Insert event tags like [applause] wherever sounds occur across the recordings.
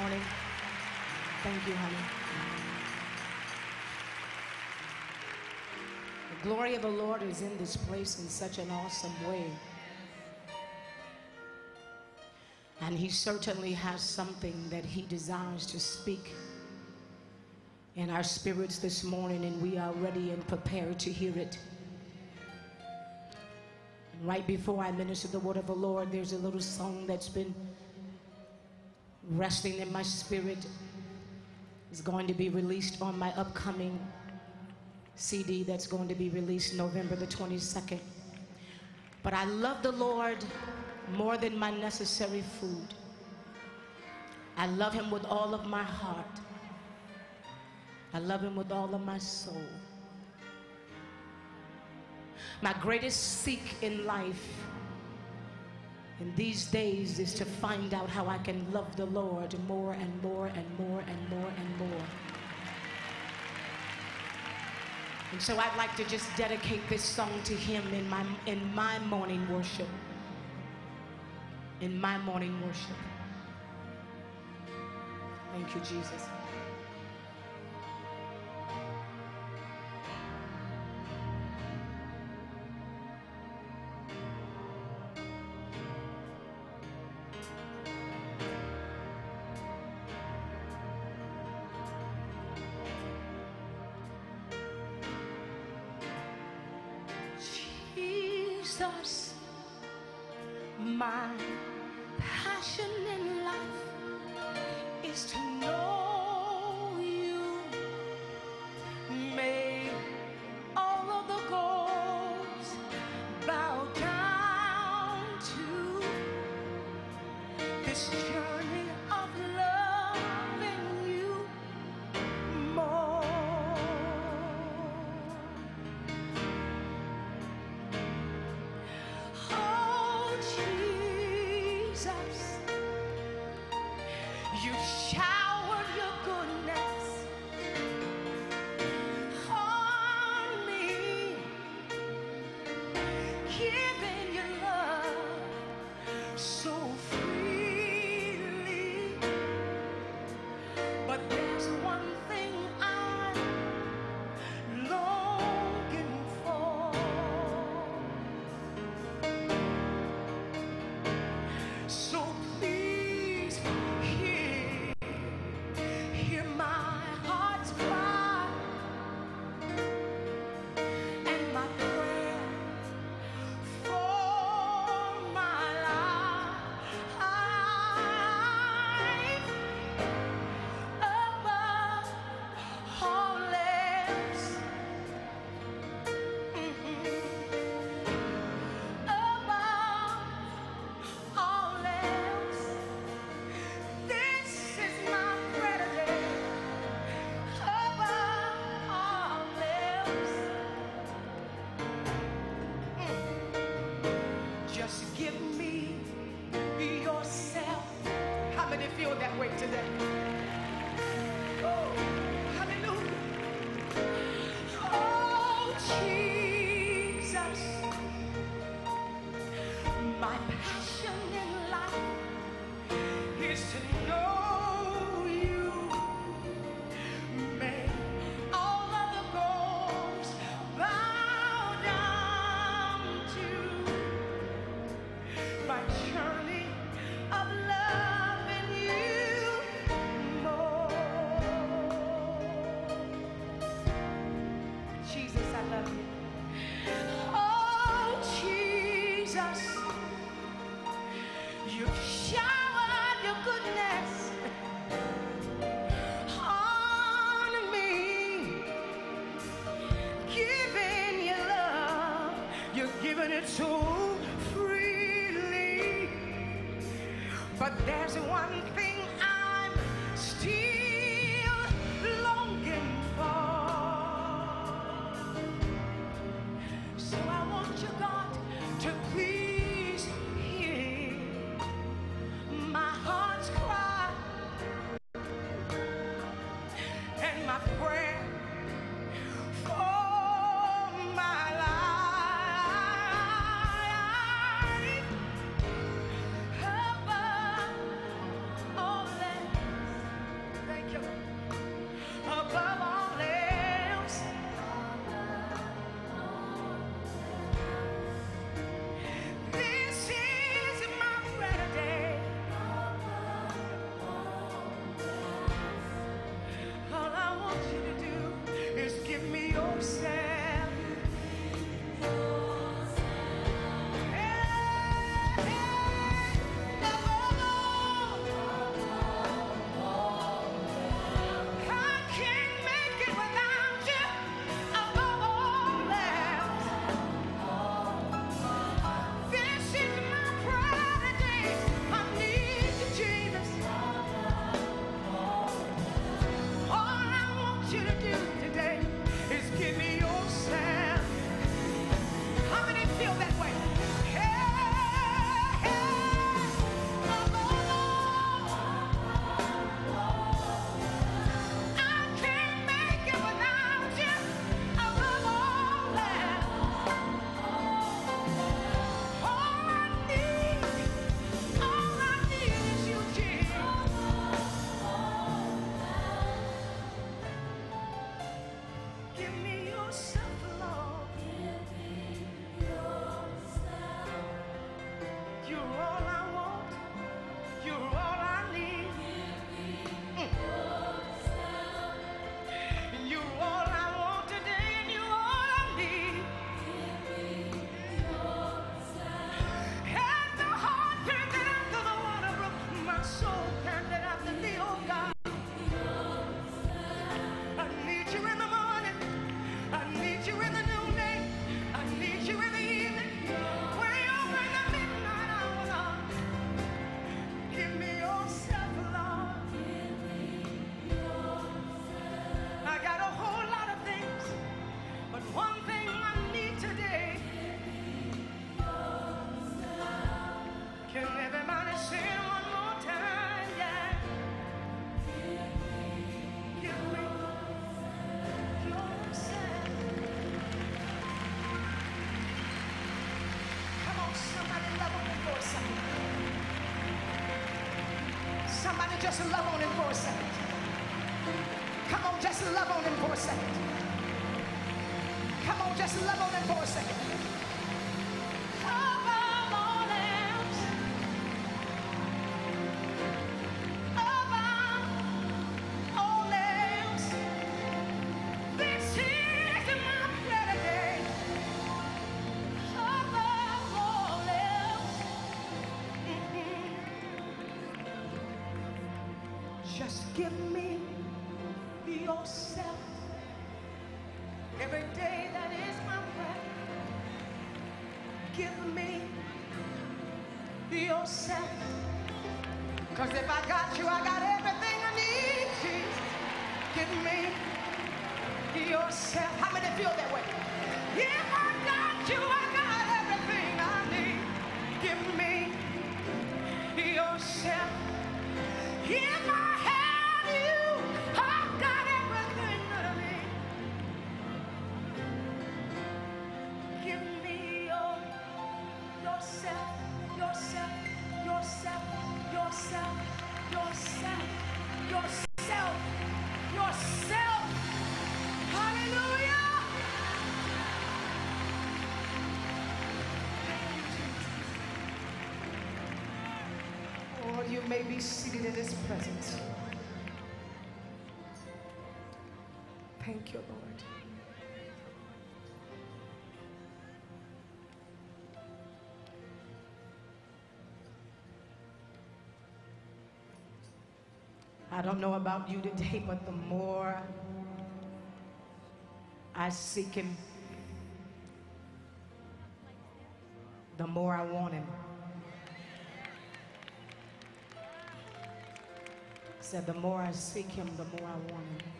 morning. Thank you, honey. The glory of the Lord is in this place in such an awesome way. And he certainly has something that he desires to speak in our spirits this morning, and we are ready and prepared to hear it. Right before I minister the word of the Lord, there's a little song that's been resting in my spirit. is going to be released on my upcoming CD that's going to be released November the 22nd. But I love the Lord more than my necessary food. I love him with all of my heart. I love him with all of my soul. My greatest seek in life these days is to find out how I can love the Lord more and more and more and more and more. And so I'd like to just dedicate this song to him in my, in my morning worship. In my morning worship. Thank you. Jesus, Me yourself. How many feel that way today? Oh, But there's one give me yourself every day that is my breath. Give me yourself. Cause if I got you, I got presence. Thank you, Lord. I don't know about you today, but the more I seek him, Said the more I seek him, the more I want him.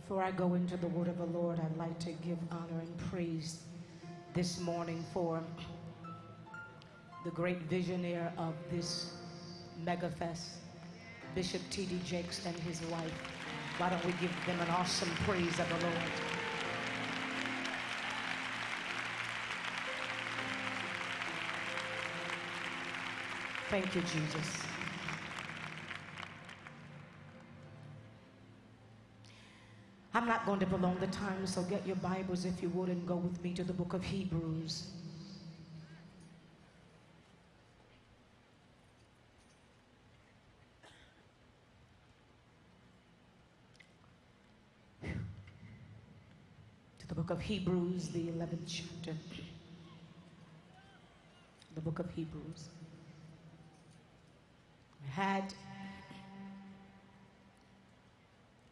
Before I go into the word of the Lord, I'd like to give honor and praise this morning for the great visionary of this megafest, Bishop T.D. Jakes and his wife. Why don't we give them an awesome praise of the Lord? Thank you, Jesus. I'm not going to prolong the time, so get your Bibles if you would and go with me to the book of Hebrews. To the book of Hebrews, the 11th chapter. The book of Hebrews. Had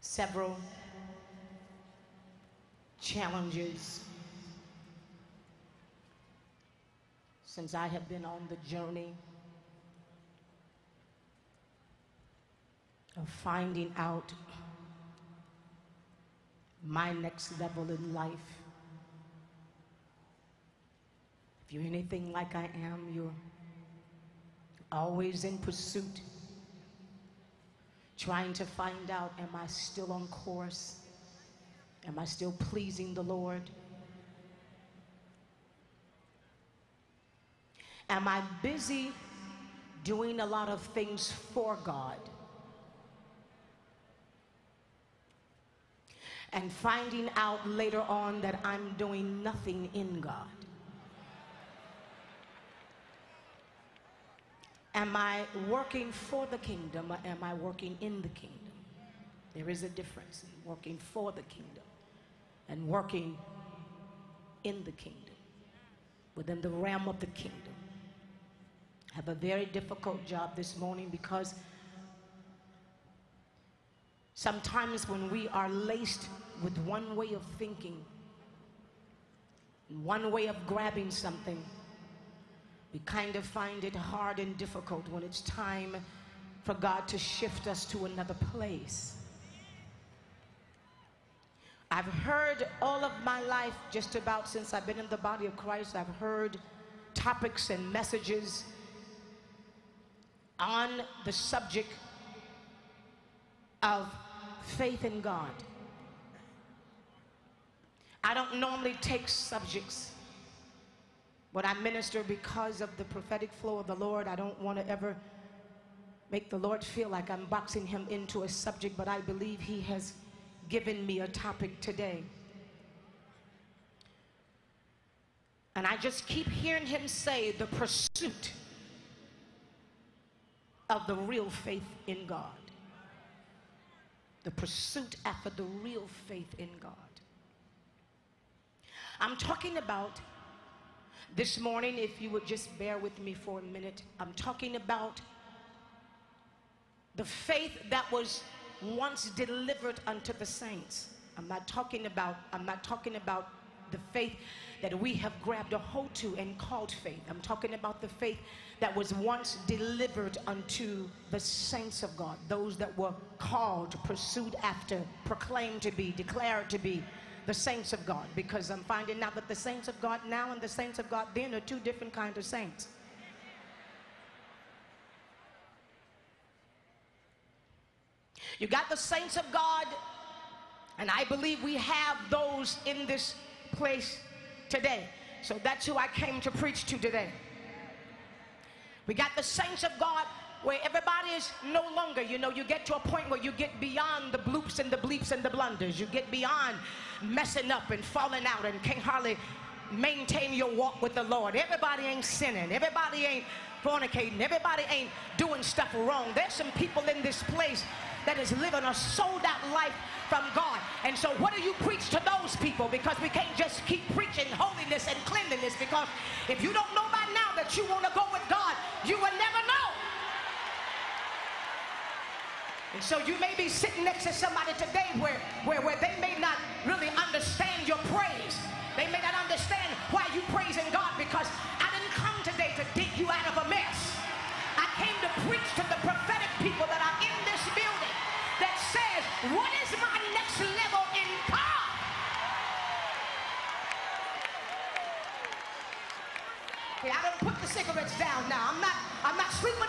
several challenges since I have been on the journey of finding out my next level in life. If you're anything like I am, you're always in pursuit, trying to find out am I still on course? Am I still pleasing the Lord? Am I busy doing a lot of things for God? And finding out later on that I'm doing nothing in God? Am I working for the kingdom or am I working in the kingdom? There is a difference in working for the kingdom and working in the kingdom, within the realm of the kingdom. I have a very difficult job this morning because sometimes when we are laced with one way of thinking, one way of grabbing something, we kind of find it hard and difficult when it's time for God to shift us to another place. I've heard all of my life, just about since I've been in the body of Christ, I've heard topics and messages on the subject of faith in God. I don't normally take subjects But I minister because of the prophetic flow of the Lord. I don't want to ever make the Lord feel like I'm boxing him into a subject, but I believe he has given me a topic today. And I just keep hearing him say the pursuit of the real faith in God. The pursuit after the real faith in God. I'm talking about this morning, if you would just bear with me for a minute, I'm talking about the faith that was once delivered unto the saints. I'm not talking about, I'm not talking about the faith that we have grabbed a hold to and called faith. I'm talking about the faith that was once delivered unto the saints of God, those that were called, pursued after, proclaimed to be, declared to be the saints of God. Because I'm finding out that the saints of God now and the saints of God then are two different kinds of saints. You got the saints of God, and I believe we have those in this place today. So that's who I came to preach to today. We got the saints of God where everybody is no longer, you know, you get to a point where you get beyond the bloops and the bleeps and the blunders. You get beyond messing up and falling out and can't hardly maintain your walk with the Lord. Everybody ain't sinning. Everybody ain't fornicating. Everybody ain't doing stuff wrong. There's some people in this place that is living a sold out life from God. And so, what do you preach to those people? Because we can't just keep preaching holiness and cleanliness. Because if you don't know by now that you want to go with God, you will never know. And so you may be sitting next to somebody today where, where, where they may not really understand your praise. They may not understand why you're praising God because I didn't come today to dig you out of a mess. I came to preach to the prophetic people that are in this building that says, what is my next level in God? Okay, I don't put the cigarettes down now. I'm not, I'm not sleeping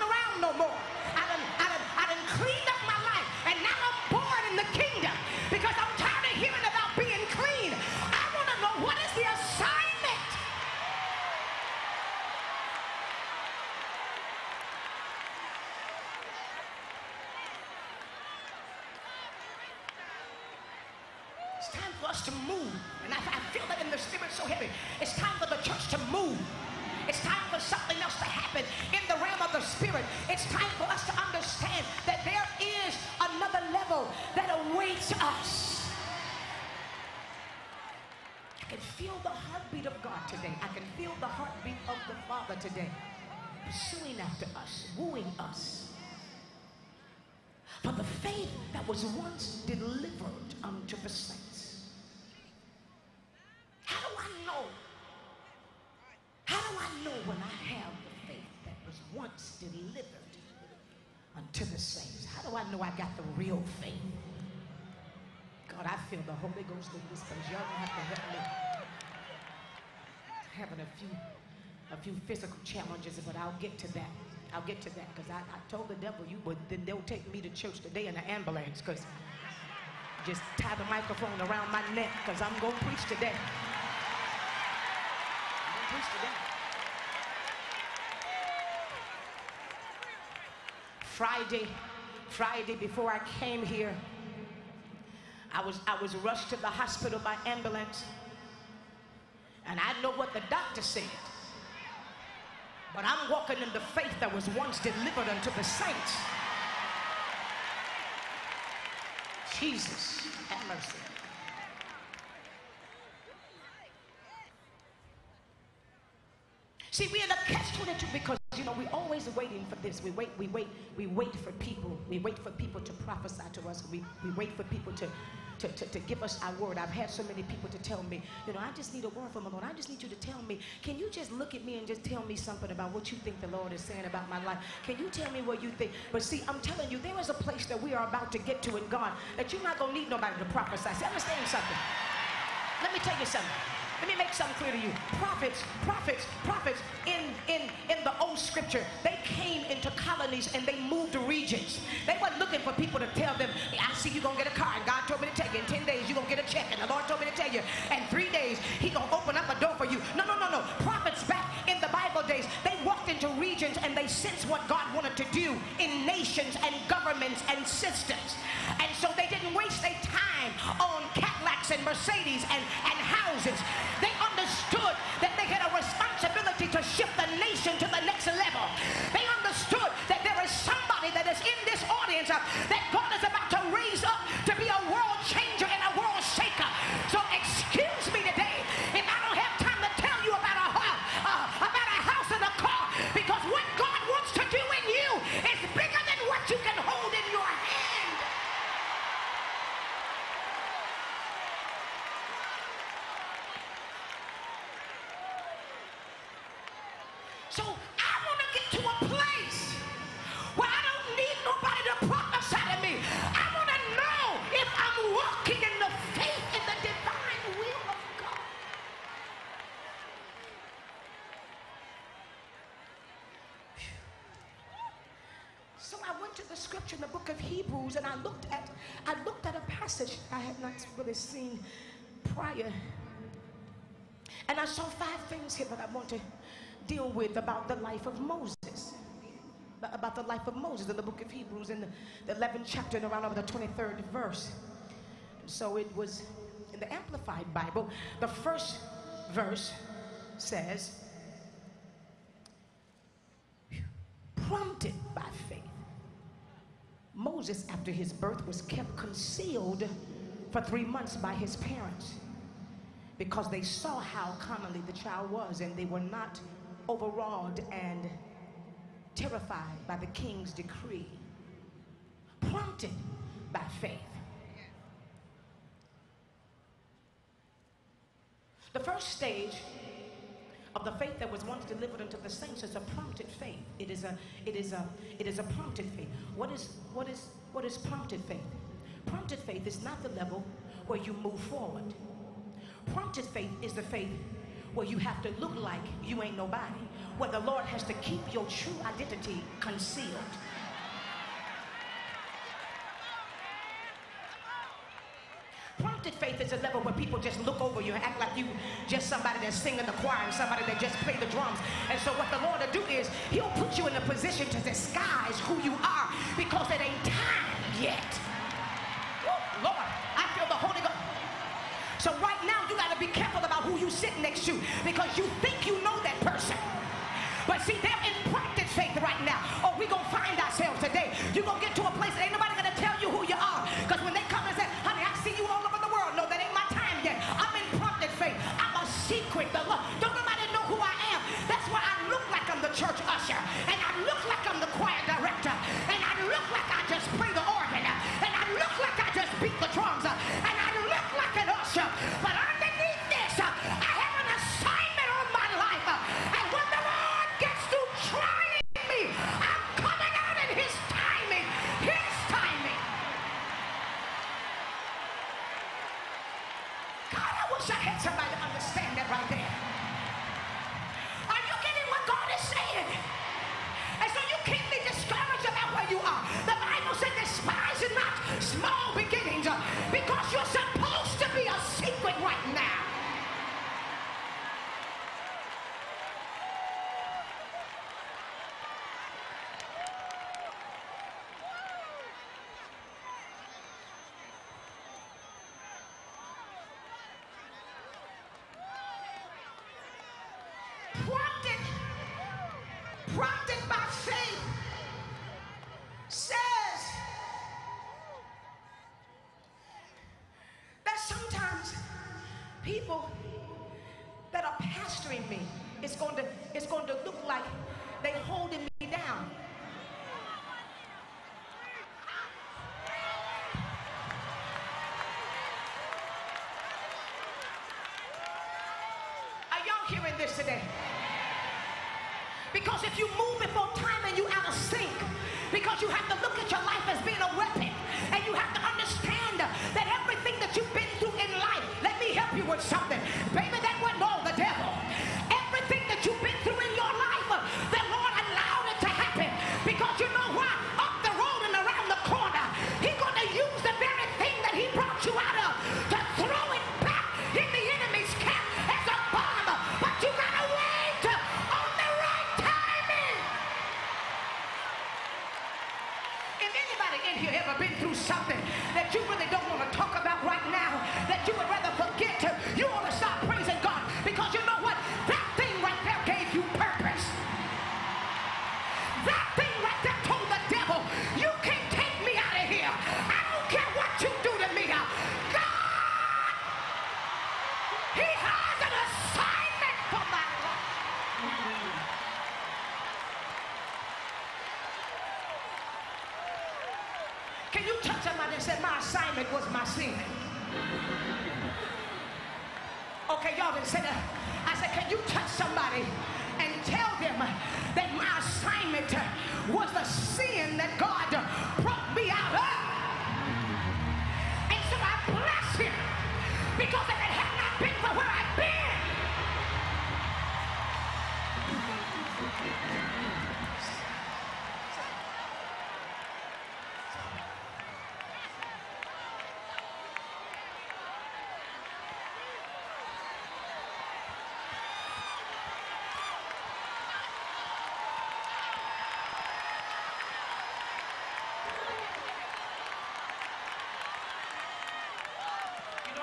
Y'all gonna have to help me. Having a few, a few physical challenges, but I'll get to that. I'll get to that because I, I told the devil you would. Then they'll take me to church today in an ambulance because just tie the microphone around my neck because I'm gonna preach today. I'm gonna preach today. Friday, Friday before I came here, I was, I was rushed to the hospital by ambulance. And I know what the doctor said. But I'm walking in the faith that was once delivered unto the saints. Jesus, have mercy. See, we're in a catch-22 because you know we're always waiting for this. We wait, we wait, we wait for people. We wait for people to prophesy to us. We, we wait for people to, to, to, to give us our word. I've had so many people to tell me, you know, I just need a word from the Lord. I just need you to tell me. Can you just look at me and just tell me something about what you think the Lord is saying about my life? Can you tell me what you think? But see, I'm telling you, there is a place that we are about to get to in God that you're not gonna need nobody to prophesy. See, understand something. Let me tell you something. Let me make something clear to you. Prophets, prophets, prophets in, in, in the old scripture, they came into colonies and they moved to regions. They weren't looking for people to tell them, I see you're gonna get a car, and God told me to tell you in 10 days you're gonna get a check, and the Lord told me to tell you, in three days He gonna open up a door for you. No, no, no, no. Prophets and they sense what God wanted to do in nations and governments and systems. And so they didn't waste their time on Cadillacs and Mercedes and, and houses. They understood that they had a responsibility to shift the nation to the next level. They understood that there is somebody that is in this audience uh, that really seen prior. And I saw five things here that I want to deal with about the life of Moses. About the life of Moses in the book of Hebrews in the, the 11th chapter and around the 23rd verse. So it was in the Amplified Bible. The first verse says, prompted by faith. Moses, after his birth, was kept concealed for three months by his parents because they saw how commonly the child was and they were not overawed and terrified by the king's decree. Prompted by faith. The first stage of the faith that was once delivered unto the saints is a prompted faith. It is a, it is a, it is a prompted faith. What is, what is, what is prompted faith? Prompted faith is not the level where you move forward. Prompted faith is the faith where you have to look like you ain't nobody, where the Lord has to keep your true identity concealed. Prompted faith is a level where people just look over you and act like you just somebody that's singing the choir and somebody that just play the drums. And so what the Lord will do is he'll put you in a position to disguise who you are because it ain't time yet. Lord, I feel the Holy Ghost. So right now you got to be careful about who you sit next to because you think you know that person. But see, they're in practice faith right now. Oh, we gonna find ourselves today. You're gonna get to a place that ain't nobody this today? Because if you move before time and you out of sync, because you have to look at your life as being a weapon,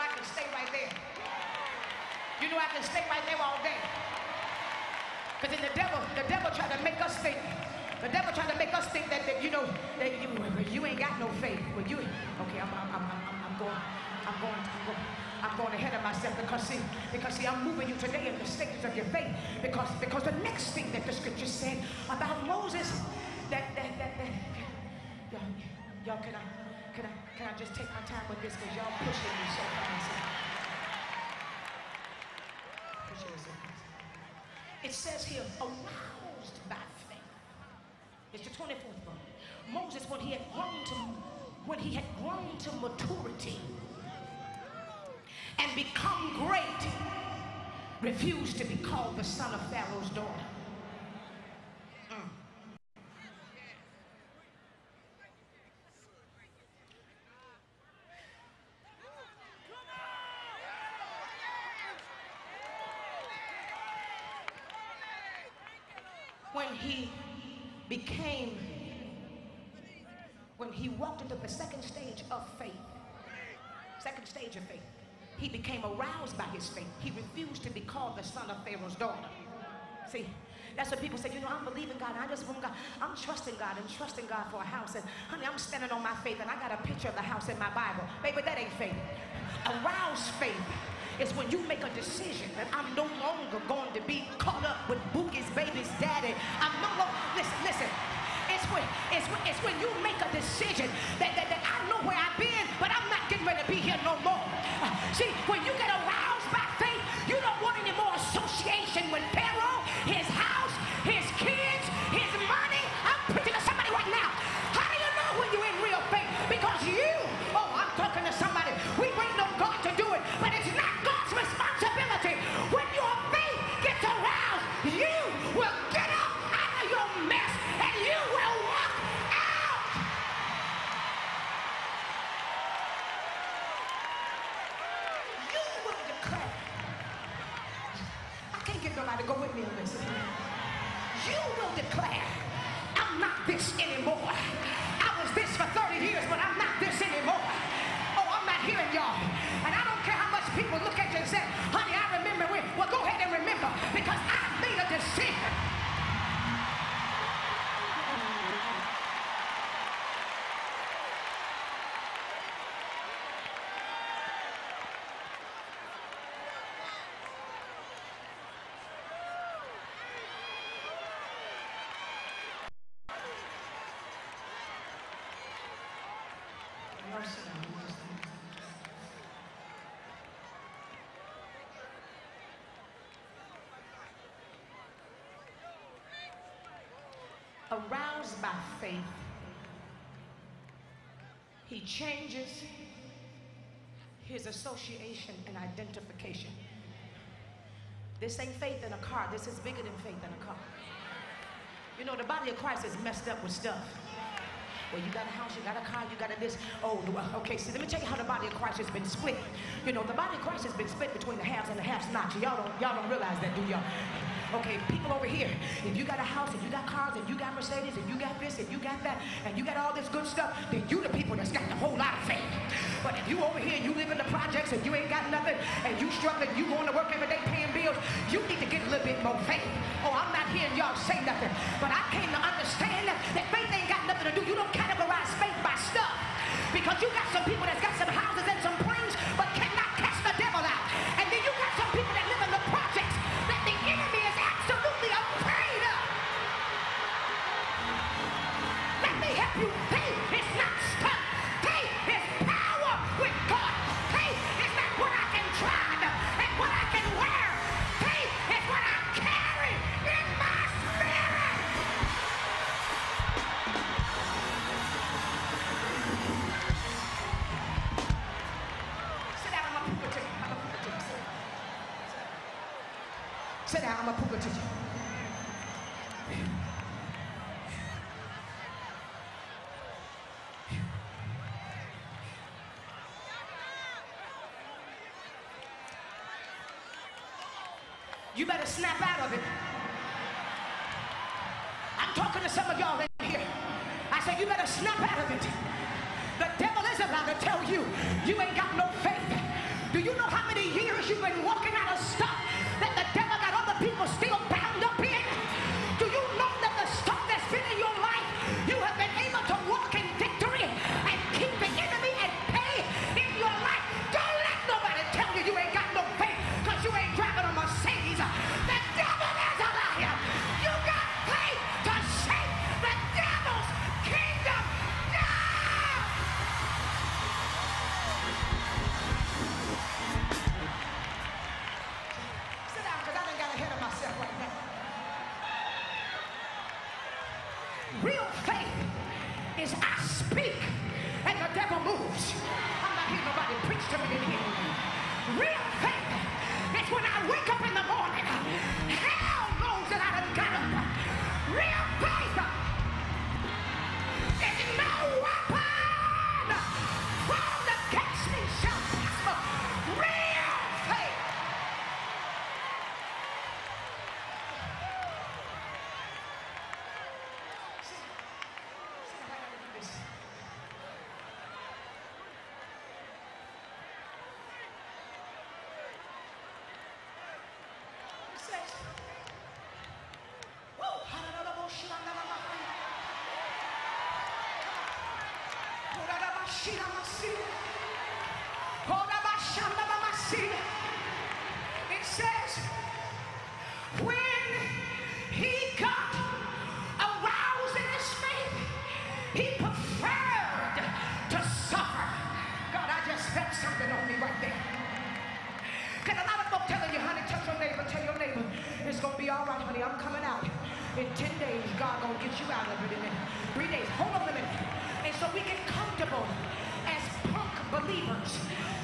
I can stay right there. You know I can stay right there all day. Because the devil, the devil tried to make us think, the devil tried to make us think that, that you know, that you, you ain't got no faith. Well, you, okay, I'm, I'm, I'm, I'm, I'm going, I'm going, I'm going, I'm going ahead of myself because see, because see, I'm moving you today in the stages of your faith. Because, because the next thing that the scripture said about Moses, that, that, that, that, y'all, y'all, can I, can I, can I just take my time with this because y'all pushing me so fast. It says here, aroused by faith. It's the 24th verse. Moses, when he had grown to, when he had grown to maturity and become great, refused to be called the son of Pharaoh's daughter. Mm. when he became, when he walked into the second stage of faith, second stage of faith, he became aroused by his faith. He refused to be called the son of Pharaoh's daughter. See, that's what people say, you know, I'm believing God. I just want God. I'm trusting God and trusting God for a house. And honey, I'm standing on my faith and I got a picture of the house in my Bible. Baby, that ain't faith. Aroused faith is when you make a decision that I'm no longer going to be caught up with Boogie's baby's daddy. I'm no longer, listen, listen. It's when, it's when, it's when you make a decision that, that, that I know where I've been, but I'm not getting ready to be here no more. By faith, he changes his association and identification. This ain't faith in a car. This is bigger than faith in a car. You know, the body of Christ is messed up with stuff. Well, you got a house, you got a car, you got a this. Oh, okay. See, let me tell you how the body of Christ has been split. You know, the body of Christ has been split between the haves and the have-nots. Y'all don't, y'all don't realize that, do y'all? Okay, people over here, if you got a house and you got cars and you got Mercedes and you got this and you got that and you got all this good stuff, then you the people that's got the whole lot of faith. But if you over here you live in the projects and you ain't got nothing and you struggling, you going to work every day paying bills, you need to get a little bit more faith. Oh, I'm not hearing y'all say nothing, but I came to understand that faith ain't got nothing to do. You don't categorize faith by stuff because you got some people She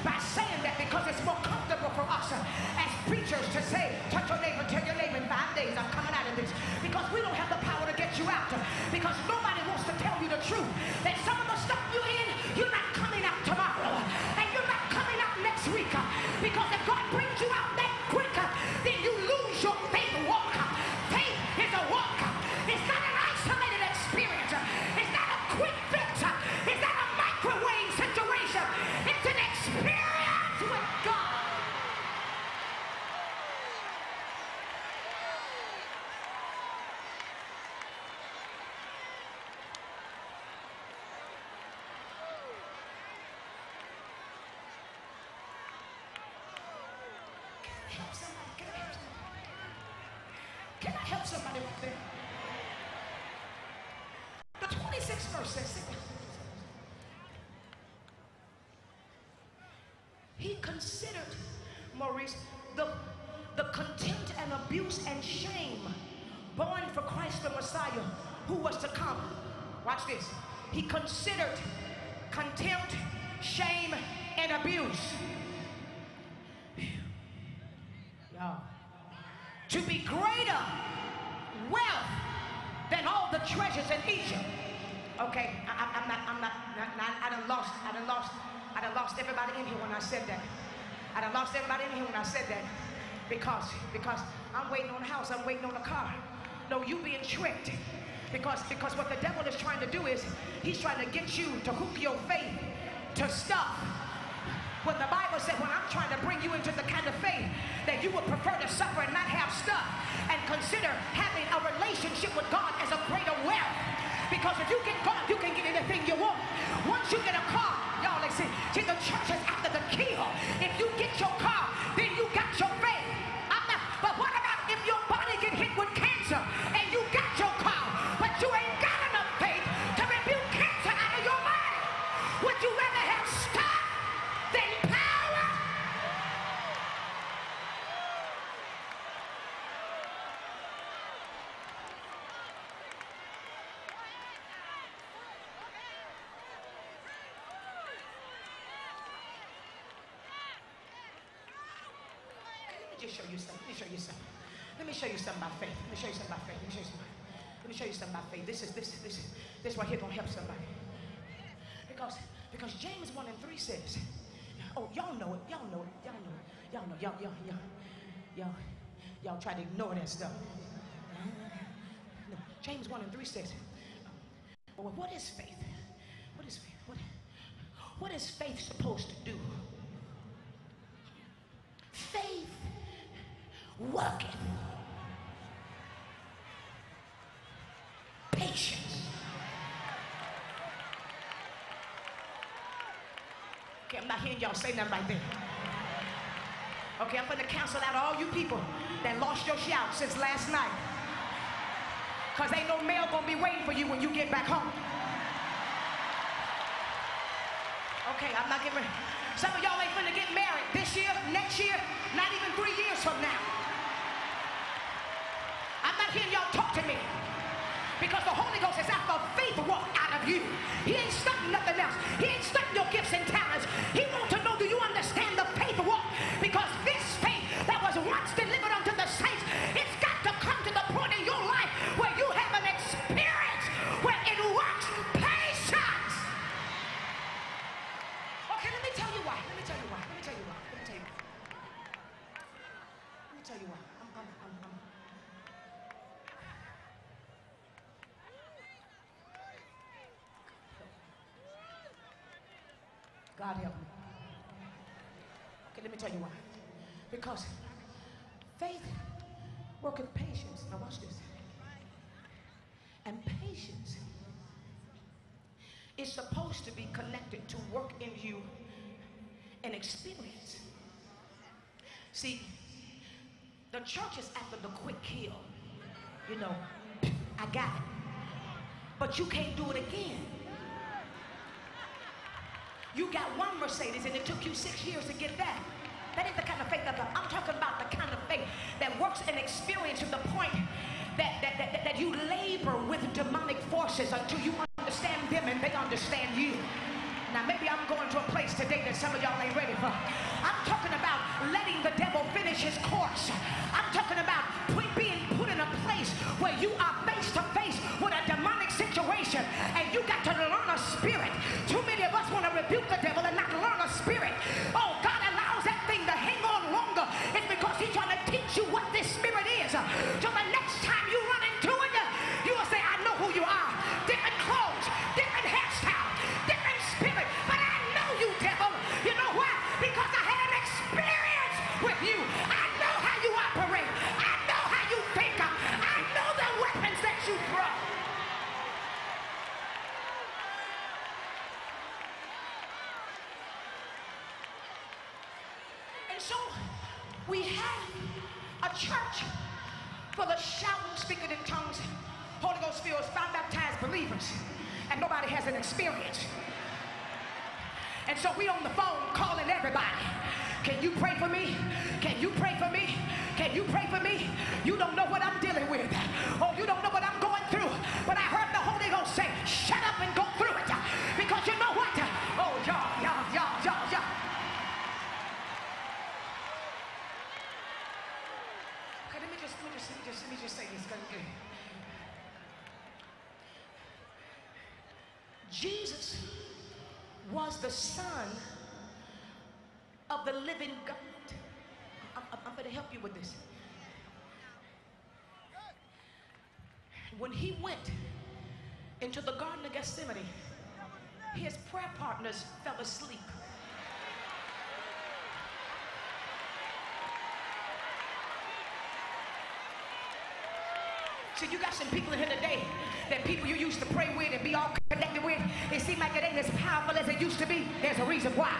by saying that because it's more comfortable for us as preachers to say, touch your neighbor, tell your neighbor in five days, I'm coming out of this. Because we don't have the power to get you out. I said that because, because I'm waiting on a house, I'm waiting on a car. No, you being tricked. Because, because what the devil is trying to do is he's trying to get you to hook your faith to stuff. When the Bible said, when I'm trying to bring you into the kind of faith that you would prefer to suffer and not have stuff and consider having a relationship with God as a greater wealth. Because if you can go that stuff. No, James 1 and 3 says, well, what is faith? What is faith? What, what is faith supposed to do? Faith worketh patience. Okay, I'm not hearing y'all say nothing right there. Okay, I'm to cancel out all you people that lost your shout since last night. Because ain't no mail to be waiting for you when you get back home. Okay, I'm not getting ready. Some of y'all ain't to get married this year, next year, not even three years from now. I'm not hearing y'all talk to me. Because the Holy Ghost is after faith walk out of you. He ain't studying nothing else. He ain't to work in you an experience. See, the church is after the quick kill. You know, I got it. But you can't do it again. You got one Mercedes and it took you six years to get that. That ain't the kind of faith that I'm talking about the kind of faith that works and experience to the point that, that, that, that you labor with demonic forces until you understand them and they understand you. Now maybe I'm going to a place today that some of y'all ain't ready for. I'm talking about letting the devil finish his course. I'm talking about being put in a place where you are face to face with a demonic situation and you got to learn a spirit. Nobody has an experience. And so we on the phone calling everybody. Can you pray for me? Can you pray for me? Can you pray for me? You don't know what I'm the living God. I'm, I'm, I'm going to help you with this. When he went into the Garden of Gethsemane, his prayer partners fell asleep. See, you got some people in here today that people you used to pray with and be all connected with, it seems like it ain't as powerful as it used to be. There's a reason why.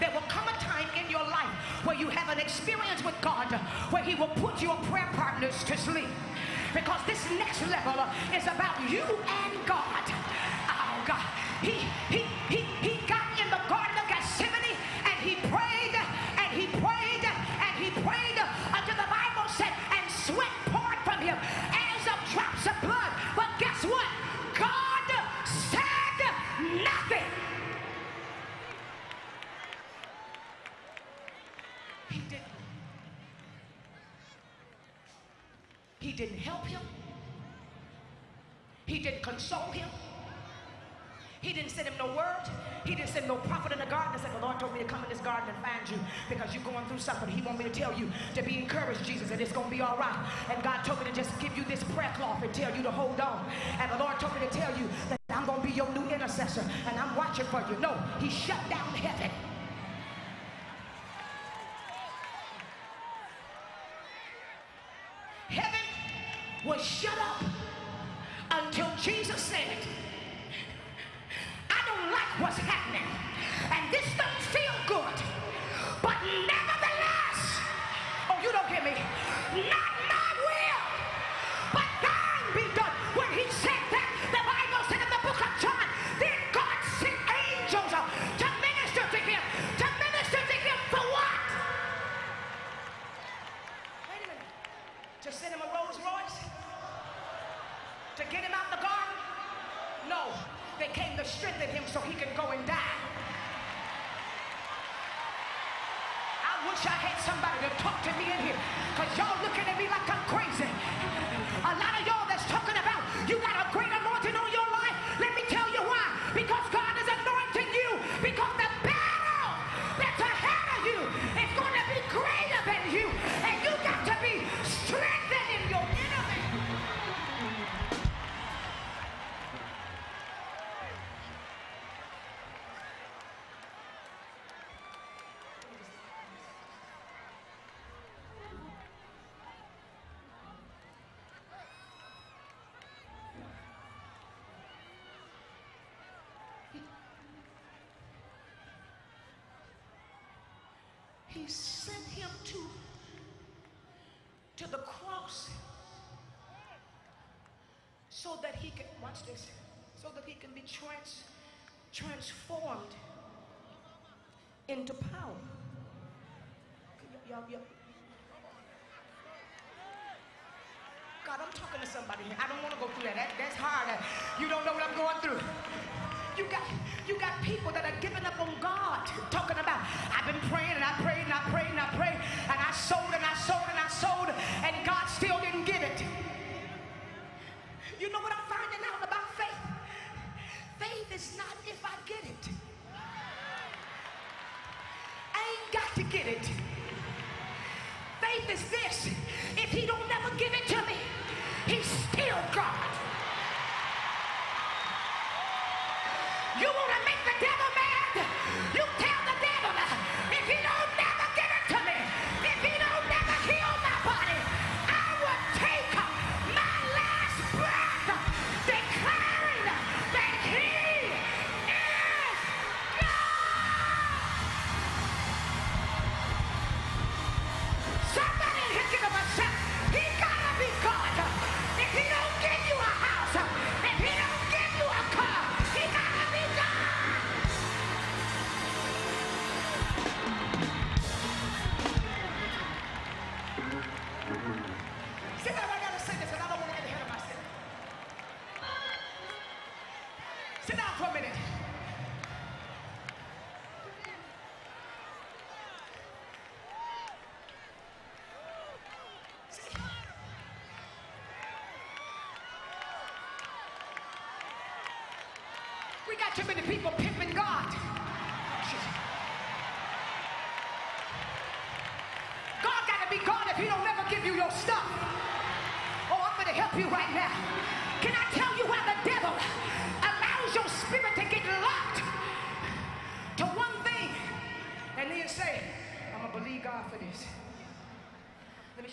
There will come a time in your life where you have an experience with God where He will put your prayer partners to sleep. Because this next level is about you and God. Oh, God. He, he, Me to tell you that I'm going to be your new intercessor and I'm watching for you. No, he shut down heaven. Heaven was shut up until Jesus said, I don't like what's happening. Cross so that he can, watch this, so that he can be trans, transformed into power. God, I'm talking to somebody here. I don't want to go through that. that. That's hard. You don't know what I'm going through. You got you got people that are giving up on God, talking about I've been praying and I prayed and I prayed and I prayed and I sold and I sold and I sold is this. If he don't never give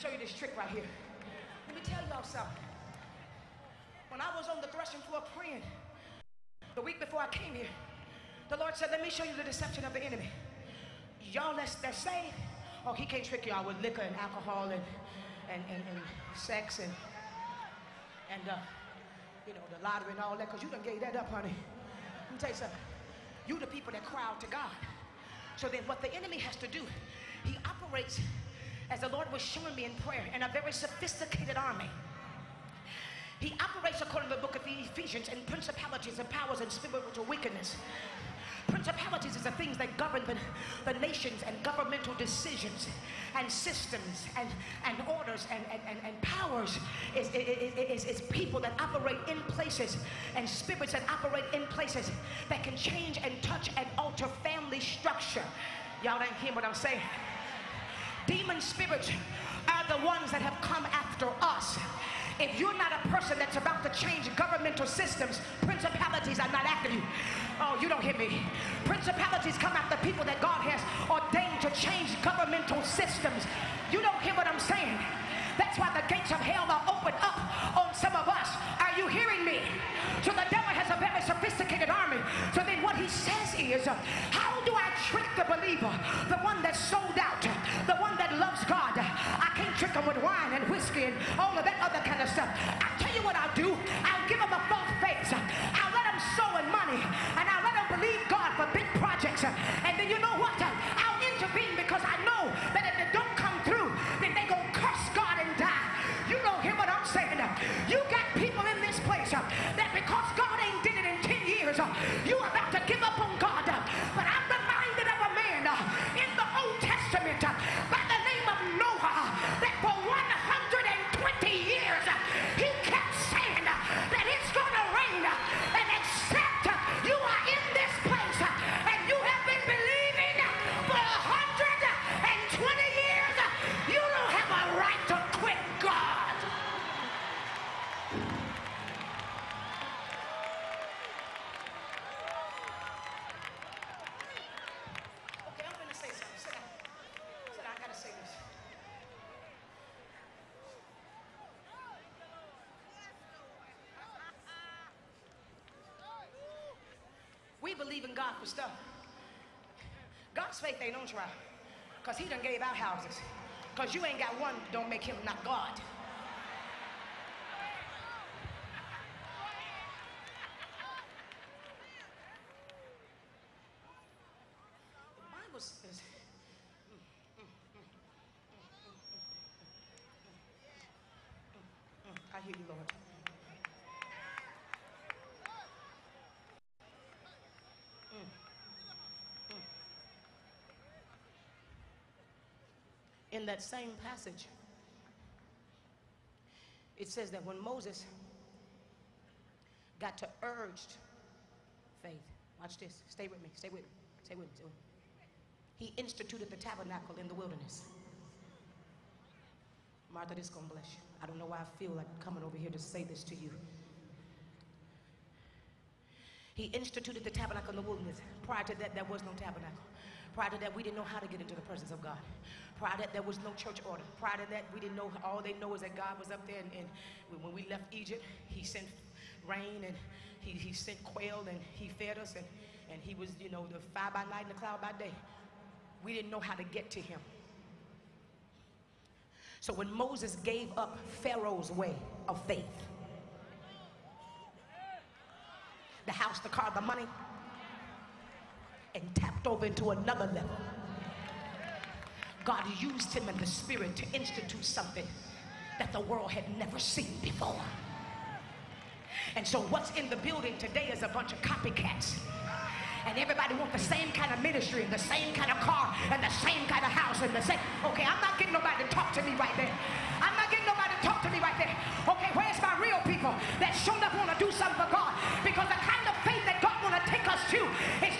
show you this trick right here. Let me tell y'all something. When I was on the threshing floor praying, the week before I came here, the Lord said, Let me show you the deception of the enemy. Y'all that's, that's saved, oh, he can't trick y'all with liquor and alcohol and, and, and, and sex and, and uh, you know, the lottery and all that, because you done gave that up, honey. Let me tell you something. You the people that cry out to God. So then what the enemy has to do, he operates, as the Lord was showing me in prayer, in a very sophisticated army. He operates according to the book of Ephesians in principalities and powers and spiritual wickedness. Principalities is the things that govern the, the nations and governmental decisions and systems and, and orders and, and, and, and powers is, is, is, is people that operate in places and spirits that operate in places that can change and touch and alter family structure. Y'all didn't hear what I'm saying. Demon spirits are the ones that have come after us. If you're not a person that's about to change governmental systems, principalities are not after you. Oh, you don't hear me. Principalities come after people that God has ordained to change governmental systems. You don't hear what I'm saying. That's why the gates of hell are opened up on some of us. Are you hearing me? So the devil has a very sophisticated army. So then what he says is, how do I trick the believer, the one that's sold out, the one that loves God? I can't trick him with wine and whiskey and all of that other kind of stuff. I tell you what I'll do. I'll I hear you, Lord. Mm. Mm. In that same passage, it says that when Moses got to urged faith, watch this, stay with me, stay with me, stay with me, stay with me. He instituted the tabernacle in the wilderness. Martha, this gonna bless you. I don't know why I feel like coming over here to say this to you. He instituted the tabernacle in the wilderness. Prior to that, there was no tabernacle. Prior to that, we didn't know how to get into the presence of God. Prior to that, there was no church order. Prior to that, we didn't know. All they know is that God was up there, and, and when we left Egypt, He sent rain and He, he sent quail and He fed us, and, and He was, you know, the fire by night and the cloud by day. We didn't know how to get to Him. So when Moses gave up Pharaoh's way of faith, the house, the car, the money, and tapped over into another level. God used him in the spirit to institute something that the world had never seen before. And so what's in the building today is a bunch of copycats. And everybody want the same kind of ministry and the same kind of car and the same kind of house and the same. Okay, I'm not getting nobody to talk to me right there. I'm not getting nobody to talk to me right there. Okay, where's my real people that showed up want to do something for God? Because the kind of faith that God want to take us to is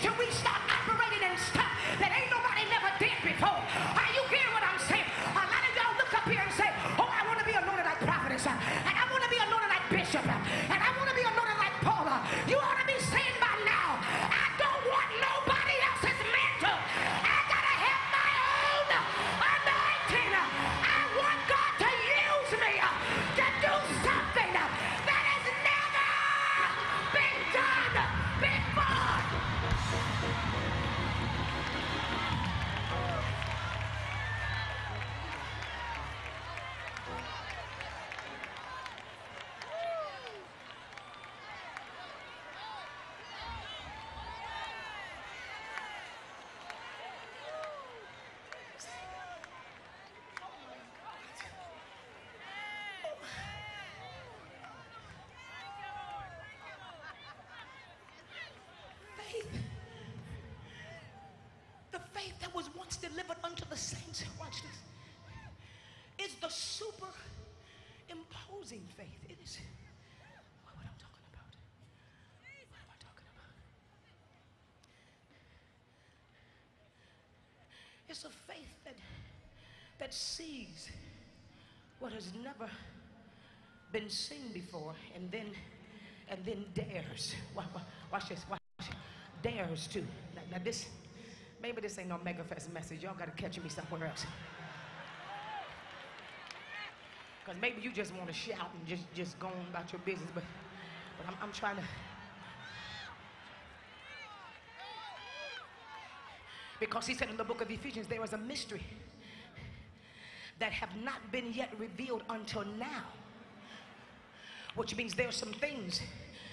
delivered unto the saints. Watch this. It's the super imposing faith. It is what I'm talking about. What am I talking about? It's a faith that that sees what has never been seen before and then and then dares. Watch, watch this. Watch. Dares to. Now, now this maybe this ain't no megafest message. Y'all gotta catch me somewhere else. Because maybe you just want to shout and just, just go on about your business, but, but I'm, I'm trying to. Because he said in the book of Ephesians, there is a mystery that have not been yet revealed until now. Which means there are some things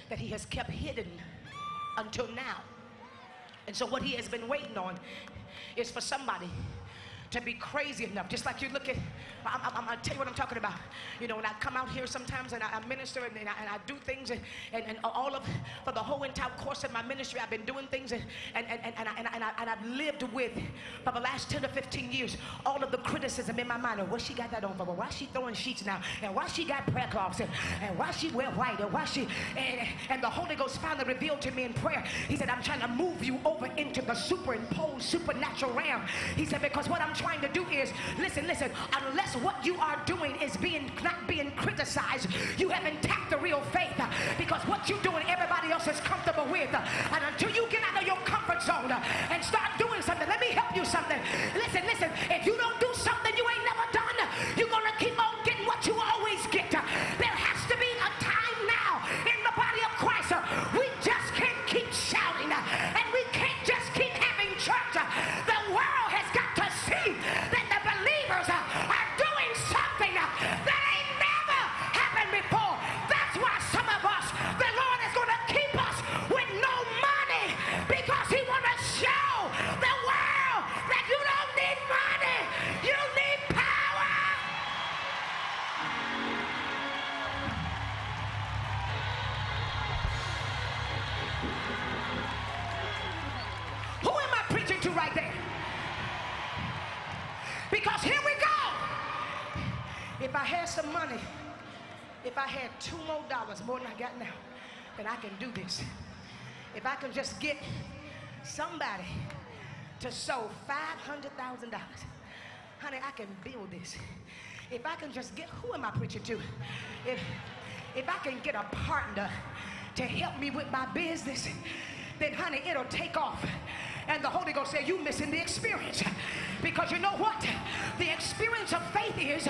that he has kept hidden until now. And so what he has been waiting on is for somebody to be crazy enough. Just like you look at, I'm, I'm, I'm gonna tell you what I'm talking about. You know, when I come out here sometimes and I, I minister and, and, I, and, I, do things and, and, and, all of, for the whole entire course of my ministry, I've been doing things and, and, and, and, I, and, I, and, I, I've lived with, for the last 10 to 15 years, all of the criticism in my mind of what she got that on for, why she throwing sheets now, and why she got prayer cloths, and, and why she wear white, and why she, and, and the Holy Ghost finally revealed to me in prayer. He said, I'm trying to move you over into the superimposed supernatural realm. He said, because what I'm trying to do is listen, listen, unless what you are doing is being not being criticized, you haven't tapped the real faith because what you're doing, everybody else is comfortable with. And until you get out of your comfort zone and start doing something, let me help you something. Listen, listen, if you don't do something you ain't never done, if I had two more dollars, more than I got now, then I can do this. If I can just get somebody to sow $500,000, honey, I can build this. If I can just get, who am I preaching to? If, if I can get a partner to help me with my business, then honey, it'll take off. And the Holy Ghost said, You missing the experience. Because you know what? The experience of faith is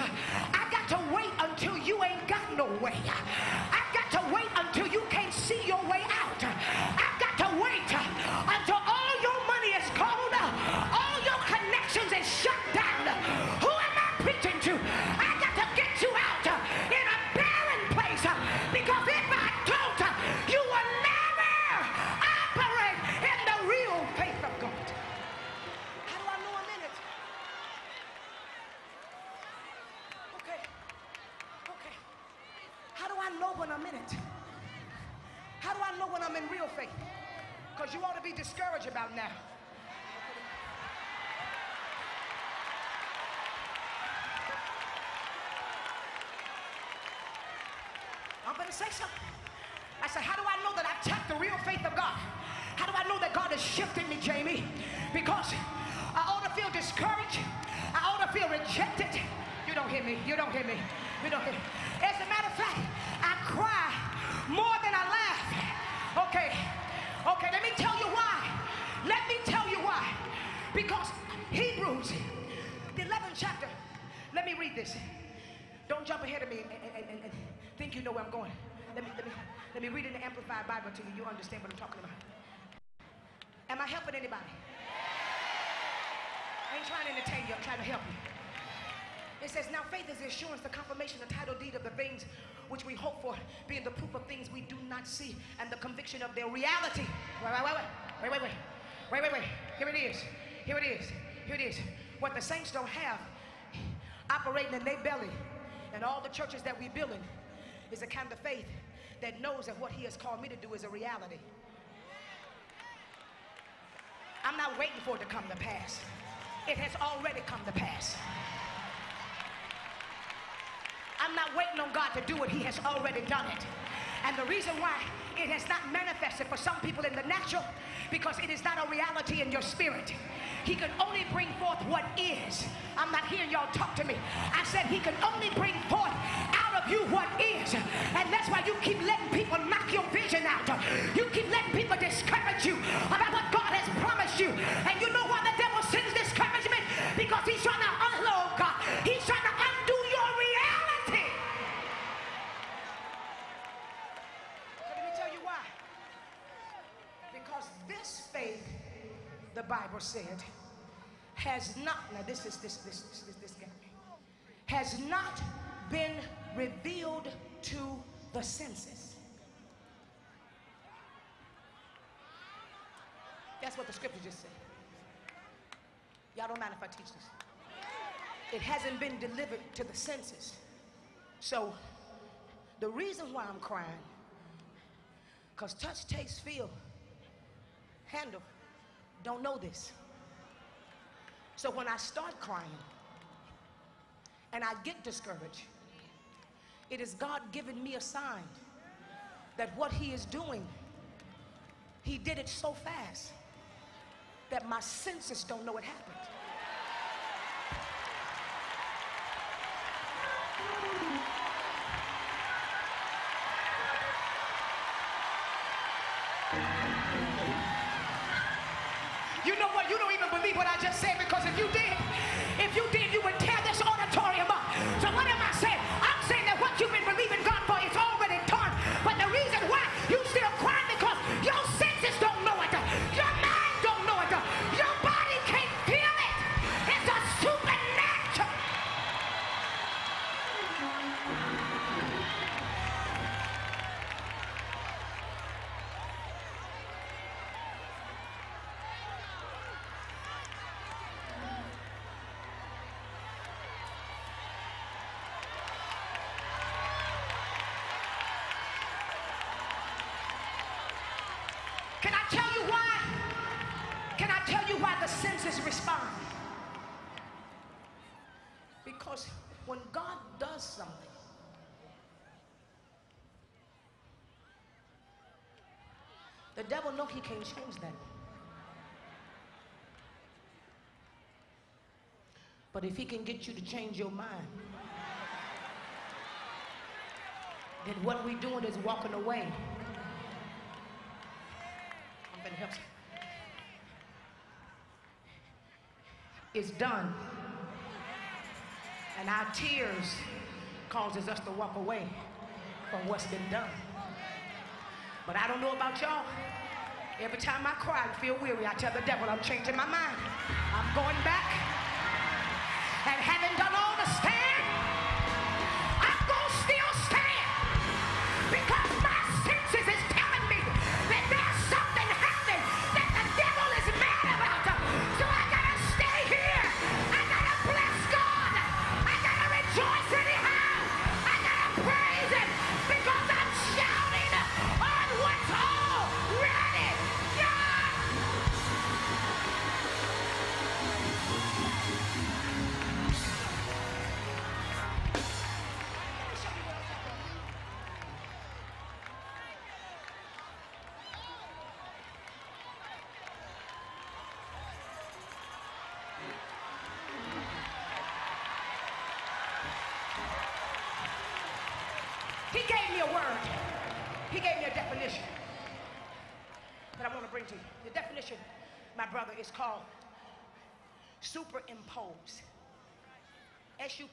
where I'm going. Let me, let, me, let me read in the Amplified Bible to you. You understand what I'm talking about. Am I helping anybody? I ain't trying to entertain you. I'm trying to help you. It says, now faith is the assurance, the confirmation, the title deed of the things which we hope for, being the proof of things we do not see, and the conviction of their reality. Wait, wait, wait, wait, wait, wait, wait, wait, wait. Here it is. Here it is. Here it is. What the saints don't have operating in their belly, and all the churches that we're building, is a kind of faith that knows that what He has called me to do is a reality. I'm not waiting for it to come to pass. it has already come to pass. I'm not waiting on God to do it, He has already done it. And the reason why it has not manifested for some people in the natural, because it is not a reality in your spirit. He can only bring forth what is. I'm not hearing y'all talk to me. I said he can only bring forth out of you what is. And that's why you keep letting people knock your vision out. You keep letting people discourage you about what God has promised you. And you know why the devil sends discouragement? Because he's trying to unload Bible said, has not, now this is this this this this, this guy, has not been revealed to the senses. That's what the scripture just said. Y'all don't mind if I teach this. It hasn't been delivered to the senses. So the reason why I'm crying, because touch, taste, feel, handle, don't know this. So when I start crying and I get discouraged, it is God giving me a sign that what He is doing, He did it so fast that my senses don't know it happened. Know what? You don't even believe what I just said because if you did, if you did, you would he can't change that. But if he can get you to change your mind, then what we're doing is walking away. I'm gonna help you. It's done. And our tears causes us to walk away from what's been done. But I don't know about y'all. Every time I cry and feel weary, I tell the devil I'm changing my mind. I'm going back.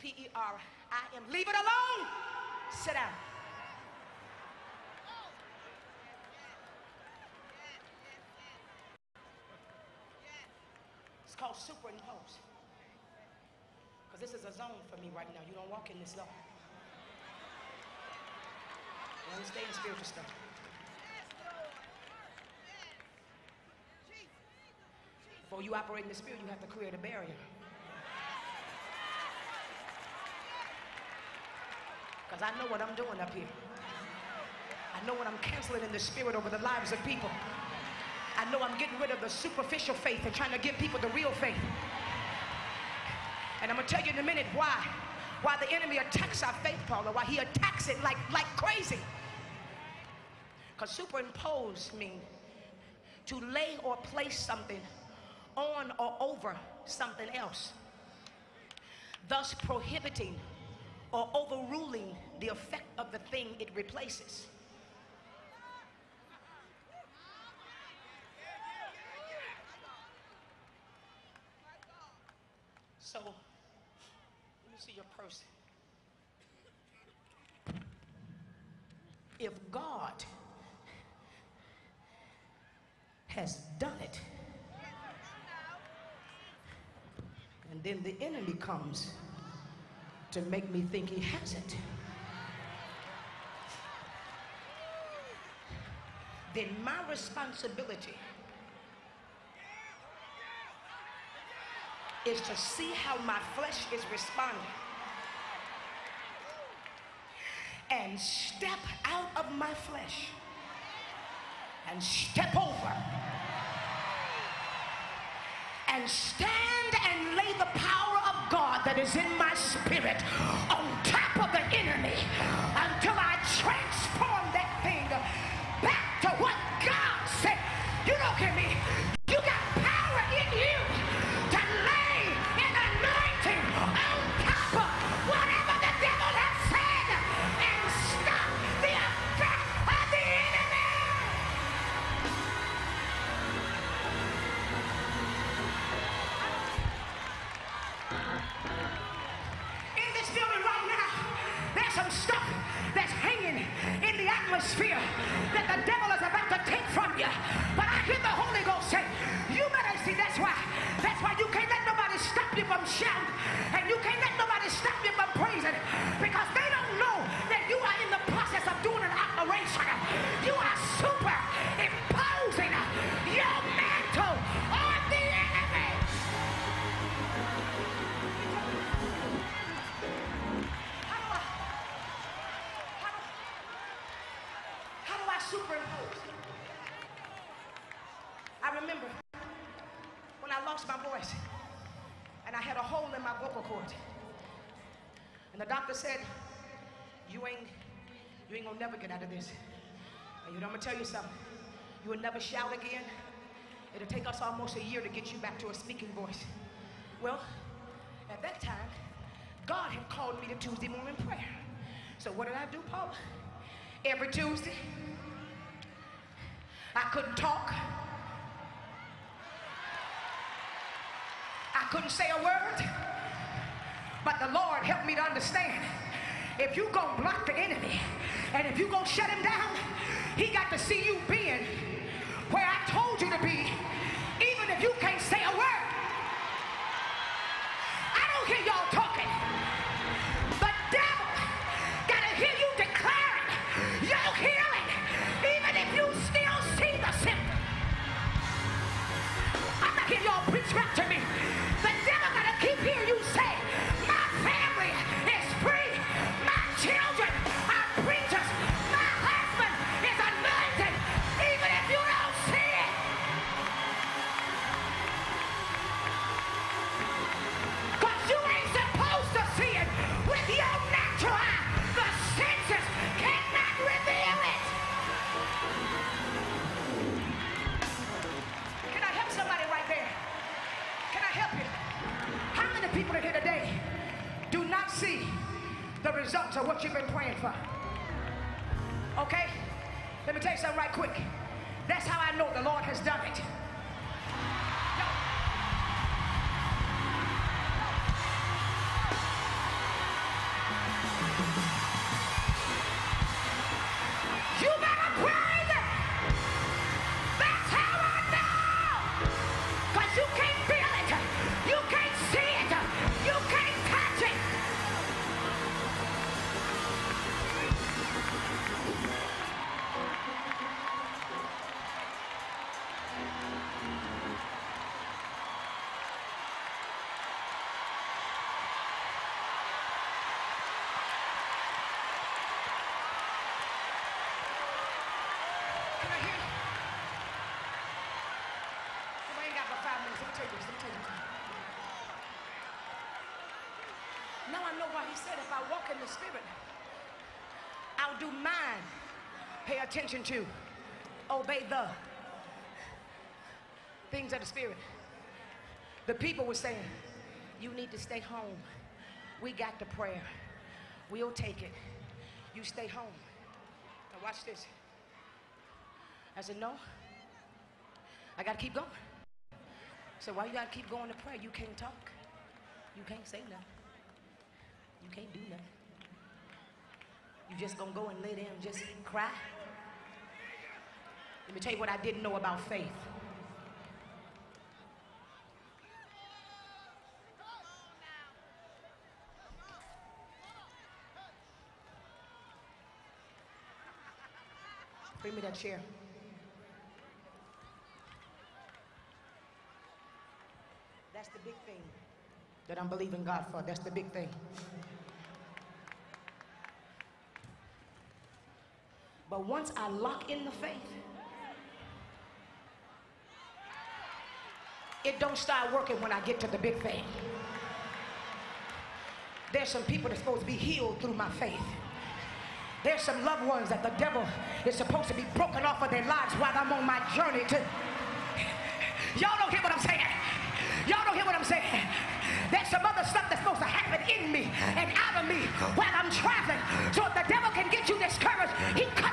P E R I M. Leave it alone. Sit down. It's called superimpose. Because this is a zone for me right now. You don't walk in this zone. You understand spiritual stuff. Before you operate in the spirit, you have to create a barrier. Because I know what I'm doing up here. I know what I'm canceling in the spirit over the lives of people. I know I'm getting rid of the superficial faith and trying to give people the real faith. And I'm going to tell you in a minute why. Why the enemy attacks our faith, Paula. Why he attacks it like, like crazy. Because superimpose means to lay or place something on or over something else, thus prohibiting or overruling the effect of the thing it replaces. So, let me see your purse. If God has done it, and then the enemy comes to make me think he hasn't, then my responsibility is to see how my flesh is responding and step out of my flesh and step over and stand and lay the power I'm gonna tell you something. You will never shout again. It'll take us almost a year to get you back to a speaking voice. Well, at that time, God had called me to Tuesday morning prayer. So what did I do, Paula? Every Tuesday, I couldn't talk. I couldn't say a word. But the Lord helped me to understand. If you gonna block the enemy, and if you gonna shut him down, he got to see you being where I told you to be, he said, if I walk in the spirit, I'll do mine. Pay attention to, obey the things of the spirit. The people were saying, you need to stay home. We got the prayer. We'll take it. You stay home. Now watch this. I said, no. I got to keep going. So why you got to keep going to pray? You can't talk. You can't say nothing. You can't do nothing. You just gonna go and lay there and just cry? Let me tell you what I didn't know about faith. Bring me that chair. That's the big thing that I'm believing God for. That's the big thing. But once I lock in the faith, it don't start working when I get to the big thing. There's some people that's supposed to be healed through my faith. There's some loved ones that the devil is supposed to be broken off of their lives while I'm on my journey to. Y'all don't hear what I'm saying. Y'all don't hear what I'm saying. There's some other stuff that's supposed to happen in me and out of me while I'm traveling. So if the devil can get you discouraged, he cuts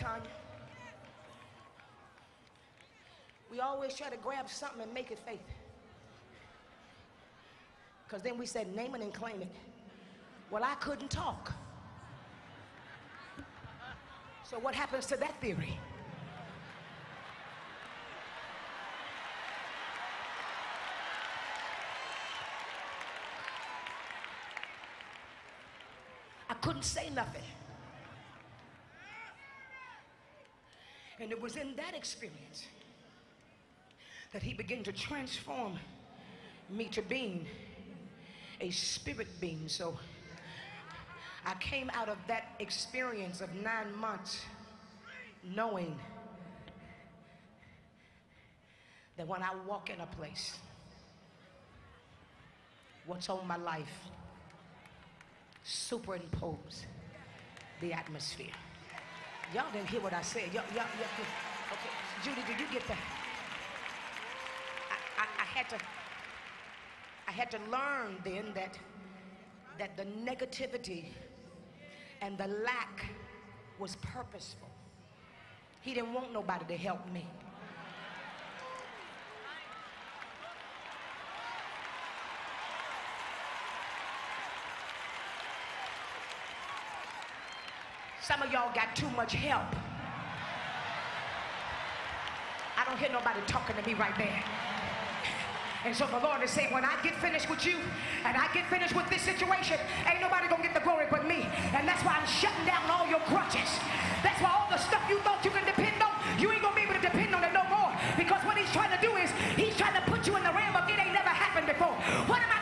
time. We always try to grab something and make it faith. Because then we said, name it and claim it. Well, I couldn't talk. So what happens to that theory? I couldn't say nothing. And it was in that experience that he began to transform me to being a spirit being. So I came out of that experience of nine months knowing that when I walk in a place, what's on my life superimpose the atmosphere. Y'all didn't hear what I said. Y'all, y'all, y'all, okay, Judy, did you get that? I, I, I had to, I had to learn then that, that the negativity and the lack was purposeful. He didn't want nobody to help me. Some of y'all got too much help. I don't hear nobody talking to me right there. And so the Lord is saying, when I get finished with you and I get finished with this situation, ain't nobody gonna get the glory but me. And that's why I'm shutting down all your grudges. That's why all the stuff you thought you could depend on, you ain't gonna be able to depend on it no more. Because what he's trying to do is he's trying to put you in the realm of it ain't never happened before. What am I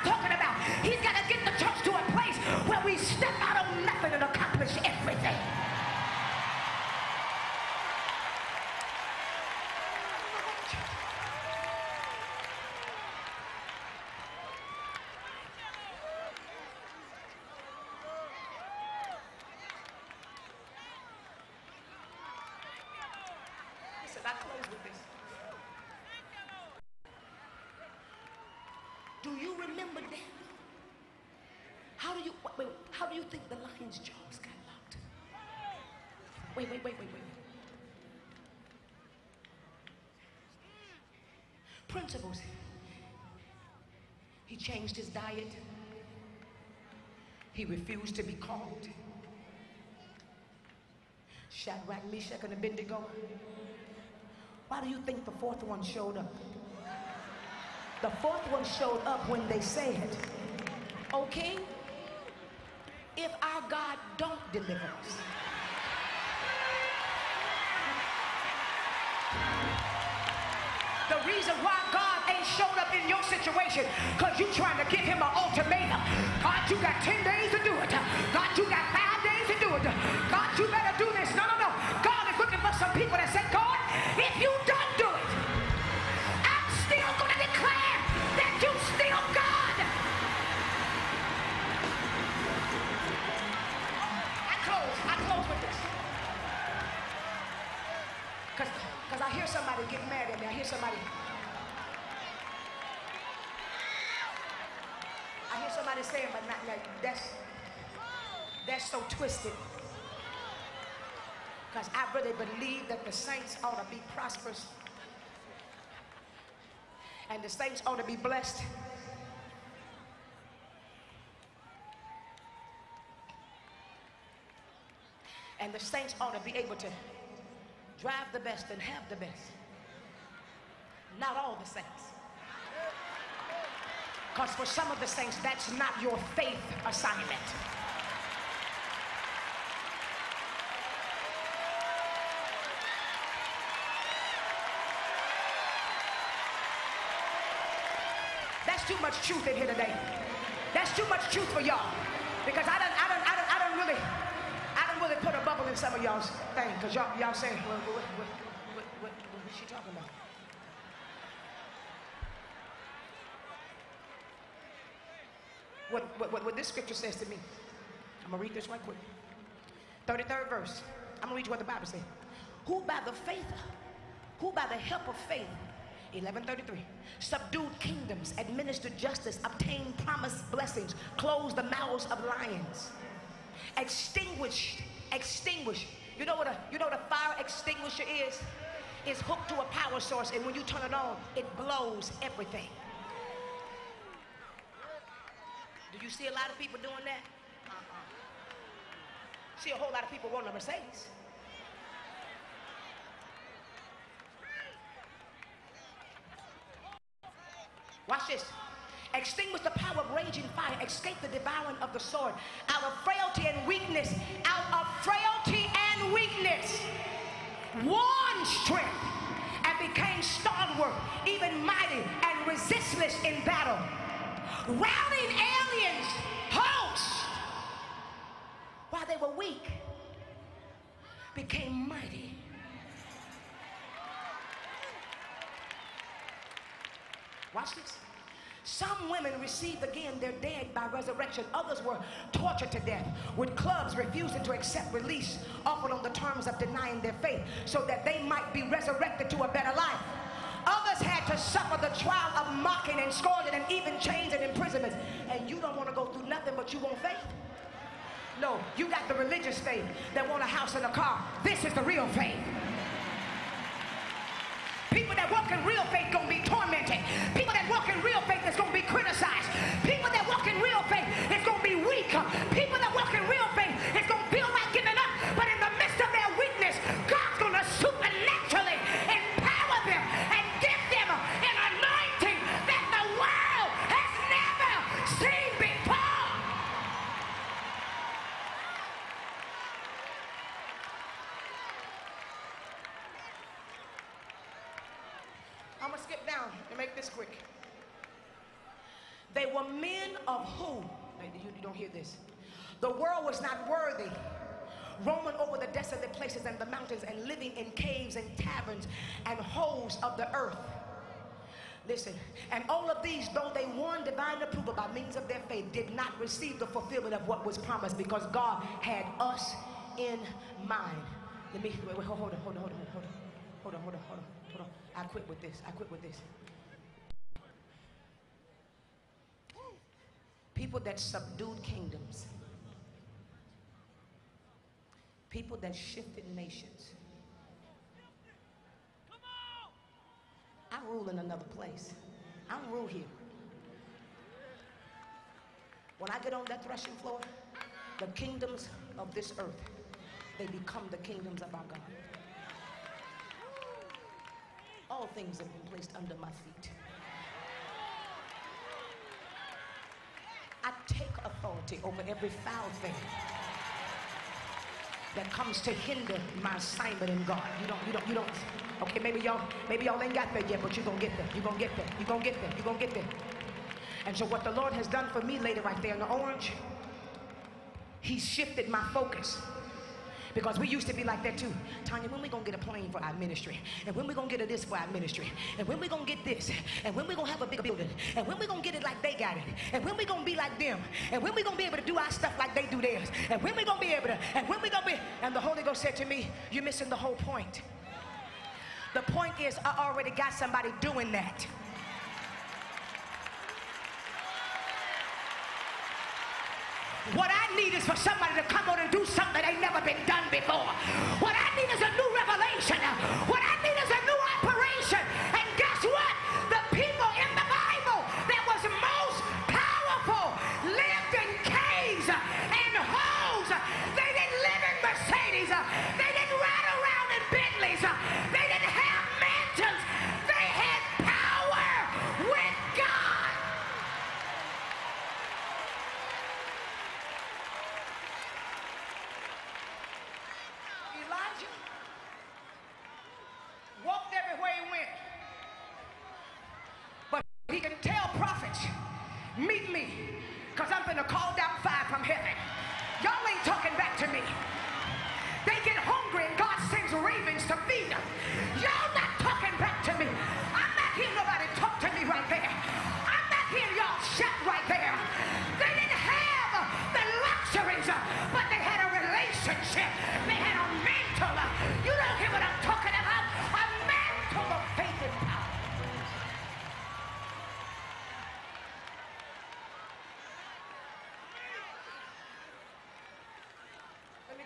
Principles. He changed his diet. He refused to be called. Shadrach, Meshach, and Abednego. Why do you think the fourth one showed up? The fourth one showed up when they said, O king, if our God don't deliver us? Reason why God ain't showed up in your situation, because you trying to give him an ultimatum. God, you got 10 days twisted. Because I really believe that the saints ought to be prosperous. And the saints ought to be blessed. And the saints ought to be able to drive the best and have the best. Not all the saints. Because for some of the saints, that's not your faith assignment. Truth in here today. That's too much truth for y'all. Because I don't, I don't, I don't, I don't really, I don't really put a bubble in some of y'all's thing. Because y'all, y'all say, well, what, what, what, what, what is she talking about? What, what, what this scripture says to me. I'm going to read this right quick. 33rd verse. I'm going to read you what the Bible says. Who by the faith, who by the help of faith, 1133, subdued kingdoms, administered justice, obtained promised blessings, closed the mouths of lions, extinguished, extinguished. You know what a, you know what a fire extinguisher is? It's hooked to a power source, and when you turn it on, it blows everything. Do you see a lot of people doing that? Uh-uh. See a whole lot of people wanting a Mercedes. Watch this. Extinguish the power of raging fire. Escape the devouring of the sword. Out of frailty and weakness. Out of frailty and weakness. Won strength and became stalwart, even mighty and resistless in battle. Routing aliens, hosts, while they were weak, became mighty. Watch this. Some women received again their dead by resurrection. Others were tortured to death with clubs refusing to accept release, offered on the terms of denying their faith, so that they might be resurrected to a better life. Others had to suffer the trial of mocking and scolding and even chains and imprisonments. And you don't want to go through nothing, but you want faith. No, you got the religious faith that want a house and a car. This is the real faith. People that walk in real faith gonna be tormented. People that walk in real was promised because God had us in mind. Let me, wait, wait, hold on, hold on, hold on, hold on. Hold on, hold on, hold on, hold on. I quit with this. I quit with this. People that subdued kingdoms. People that shifted nations. I rule in another place. I'm rule here. When I get on that threshing floor, the kingdoms of this earth, they become the kingdoms of our God. All things have been placed under my feet. I take authority. over every foul thing that comes to hinder my assignment in God. You don't, you don't, you don't. Okay, maybe y'all, maybe y'all ain't got there yet, but you're gonna get there. You're gonna get there. You're gonna get there. You're gonna get there. And so what the Lord has done for me, lady, right there in the orange, He's shifted my focus. Because we used to be like that too. Tanya, when we gonna get a plane for our ministry? And when we gonna get a this for our ministry? And when we gonna get this? And when we gonna have a bigger building? And when we gonna get it like they got it? And when we gonna be like them? And when we gonna be able to do our stuff like they do theirs? And when we gonna be able to? And when we gonna be? And the Holy Ghost said to me, you're missing the whole point. The point is I already got somebody doing that. What I need is for somebody to come on and do something that ain't never been done before. What I need is a new revelation. What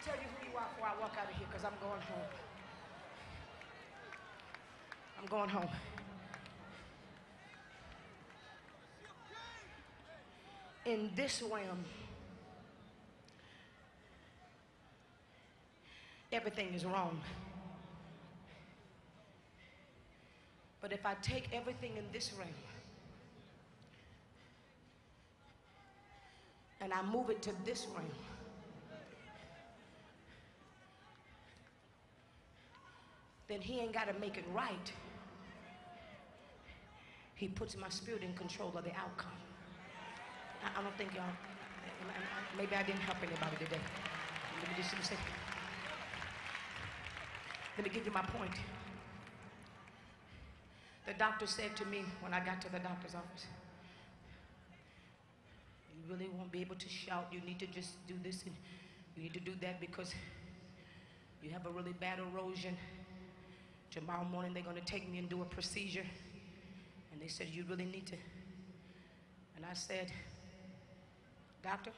tell you who you are before I walk out of here because I'm going home. I'm going home. In this realm, everything is wrong. But if I take everything in this realm and I move it to this realm, then he ain't got to make it right. He puts my spirit in control of the outcome. I, I don't think y'all, maybe I didn't help anybody today. Let me just say, let me give you my point. The doctor said to me when I got to the doctor's office, you really won't be able to shout. You need to just do this and you need to do that because you have a really bad erosion. Tomorrow morning they're going to take me and do a procedure. And they said, You really need to. And I said, Doctor,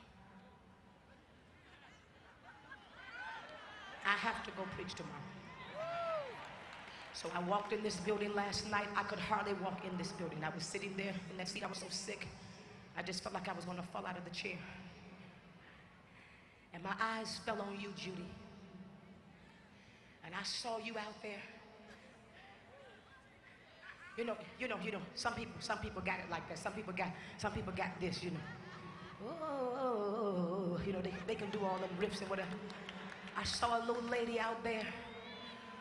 I have to go preach tomorrow. So I walked in this building last night. I could hardly walk in this building. I was sitting there in that seat. I was so sick. I just felt like I was going to fall out of the chair. And my eyes fell on you, Judy. And I saw you out there. You know, you know, you know, some people, some people got it like that. Some people got, some people got this, you know. Oh, you know, they, they can do all them riffs and whatever. I saw a little lady out there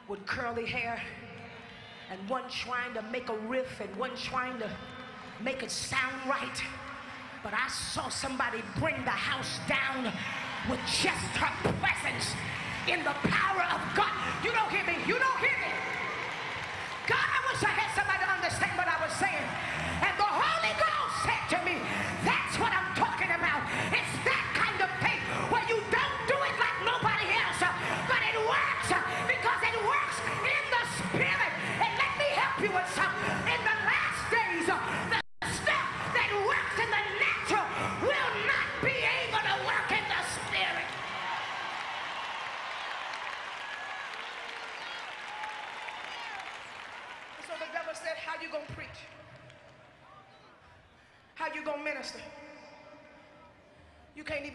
with curly hair and one trying to make a riff and one trying to make it sound right. But I saw somebody bring the house down with just her presence in the power of God. You don't hear me. You don't hear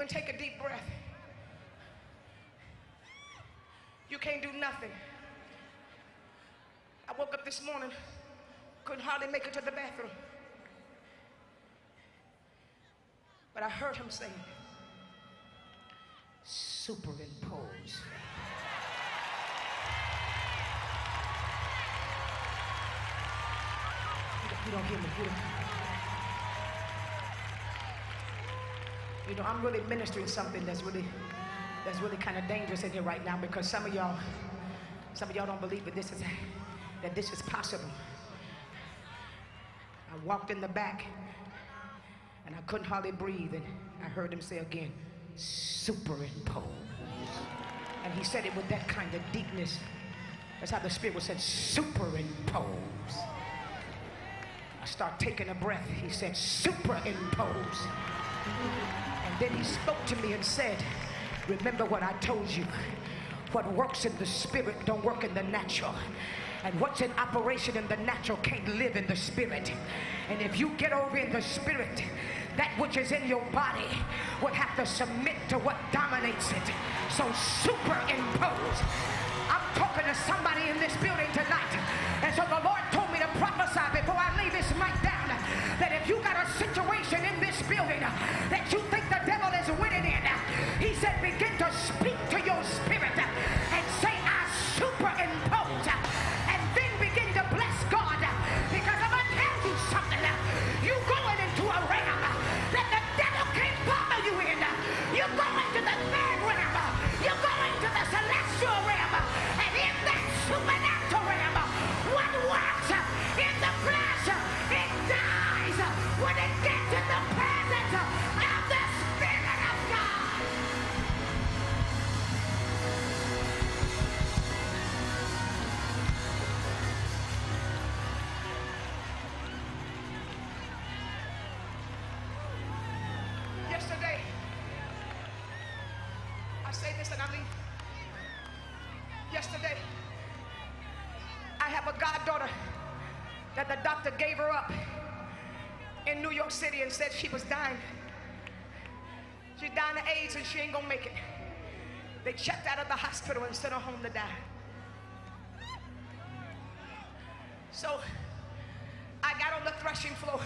Take a deep breath. You can't do nothing. I woke up this morning, couldn't hardly make it to the bathroom. But I heard him saying, superimpose. You don't hear me. You, don't. You know, I'm really ministering something that's really, that's really kind of dangerous in here right now because some of y'all, some of y'all don't believe that this is, that this is possible. I walked in the back and I couldn't hardly breathe and I heard him say again, superimpose. And he said it with that kind of deepness. That's how the Spirit was said, superimpose. I start taking a breath. He said, superimpose. Then he spoke to me and said, remember what I told you. What works in the spirit don't work in the natural. And what's in operation in the natural can't live in the spirit. And if you get over in the spirit, that which is in your body would have to submit to what dominates it. So superimpose. I'm talking to somebody in this building tonight. And so the Lord told me to prophesy before I lay this mic down that if you got a situation in this building that you think the sent her home to die. So I got on the threshing floor.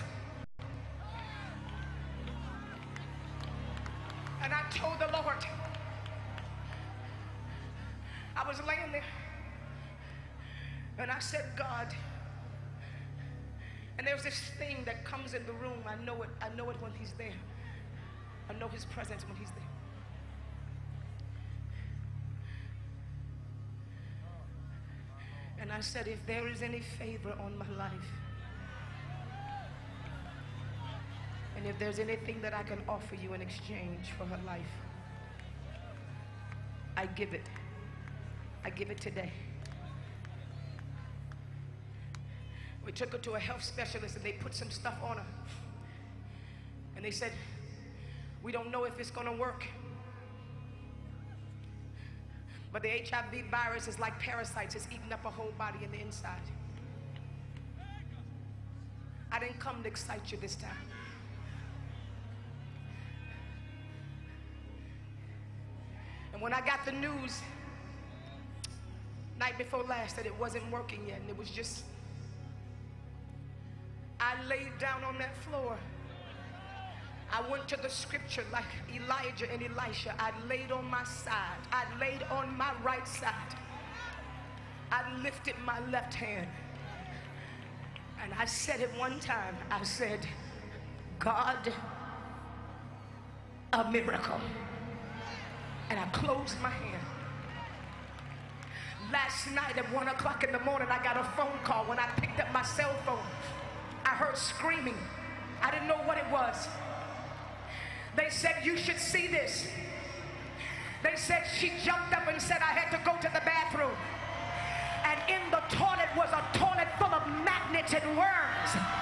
And I told the Lord, I was laying there, and I said, God, and there's this thing that comes in the room. I know it. I know it when He's there. I know His presence when He's there. I said, if there is any favor on my life, and if there's anything that I can offer you in exchange for her life, I give it. I give it today. We took her to a health specialist and they put some stuff on her. And they said, We don't know if it's going to work. But the HIV virus is like parasites, it's eating up a whole body in the inside. I didn't come to excite you this time. And when I got the news night before last that it wasn't working yet and it was just I laid down on that floor. I went to the scripture like Elijah and Elisha. I laid on my side. I laid on my right side. I lifted my left hand. And I said it one time. I said, God, a miracle. And I closed my hand. Last night at one o'clock in the morning, I got a phone call. When I picked up my cell phone, I heard screaming. I didn't know what it was. They said, You should see this. They said she jumped up and said, I had to go to the bathroom. And in the toilet was a toilet full of magnets and worms.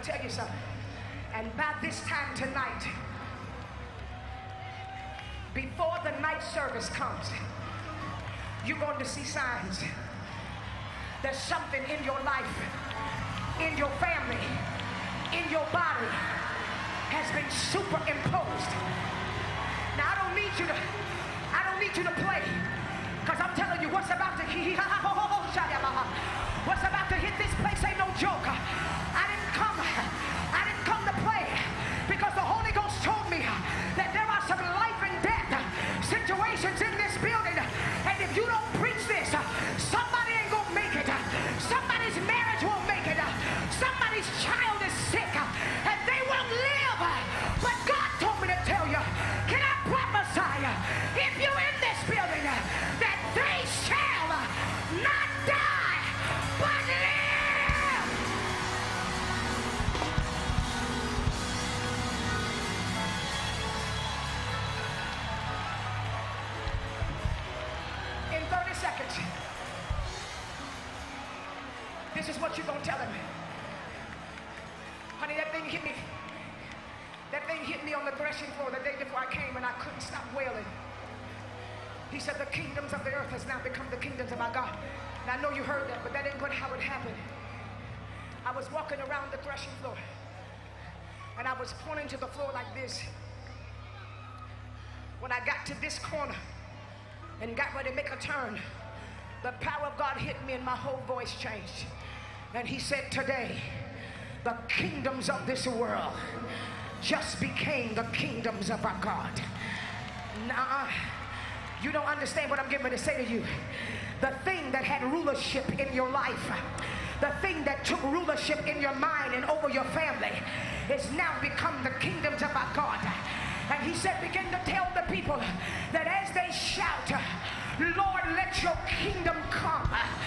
Going to tell you something. And by this time tonight, before the night service comes, you're going to see signs. There's something in your life, in your family, in your body has been superimposed. Now I don't need you to, I don't need you to play. Because I'm telling you what's about to [laughs] this is what you're gonna tell him. Honey, that thing hit me. That thing hit me on the threshing floor the day before I came and I couldn't stop wailing. He said, the kingdoms of the earth has now become the kingdoms of my God. And I know you heard that, but that ain't what how it happened. I was walking around the threshing floor and I was pointing to the floor like this. When I got to this corner and got ready to make a turn, the power of God hit me and my whole voice changed. And he said, Today, the kingdoms of this world just became the kingdoms of our God. Nah, you don't understand what I'm getting ready to say to you. The thing that had rulership in your life, the thing that took rulership in your mind and over your family, is now become the kingdoms of our God. And he said, begin to tell the people that as they shout, Lord, let your kingdom come. Ah.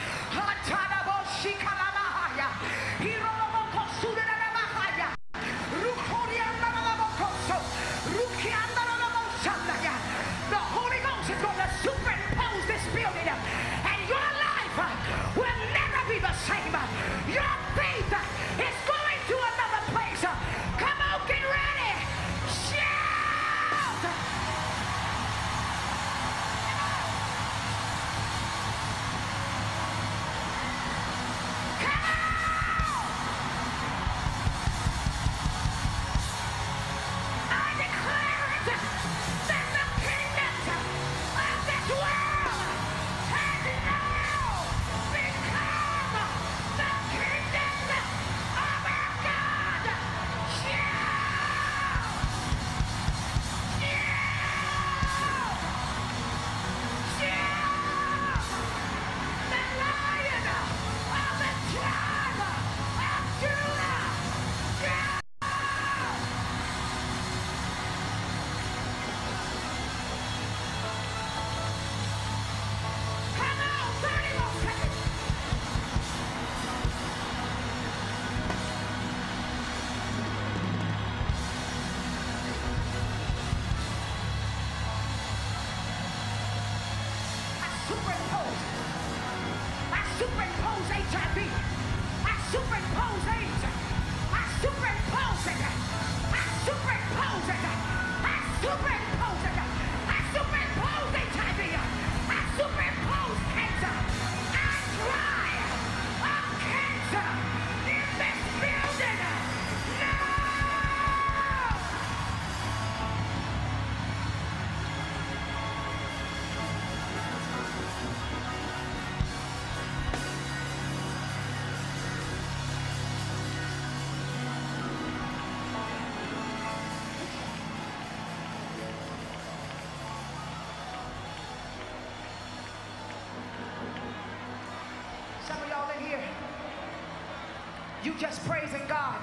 Just praising God.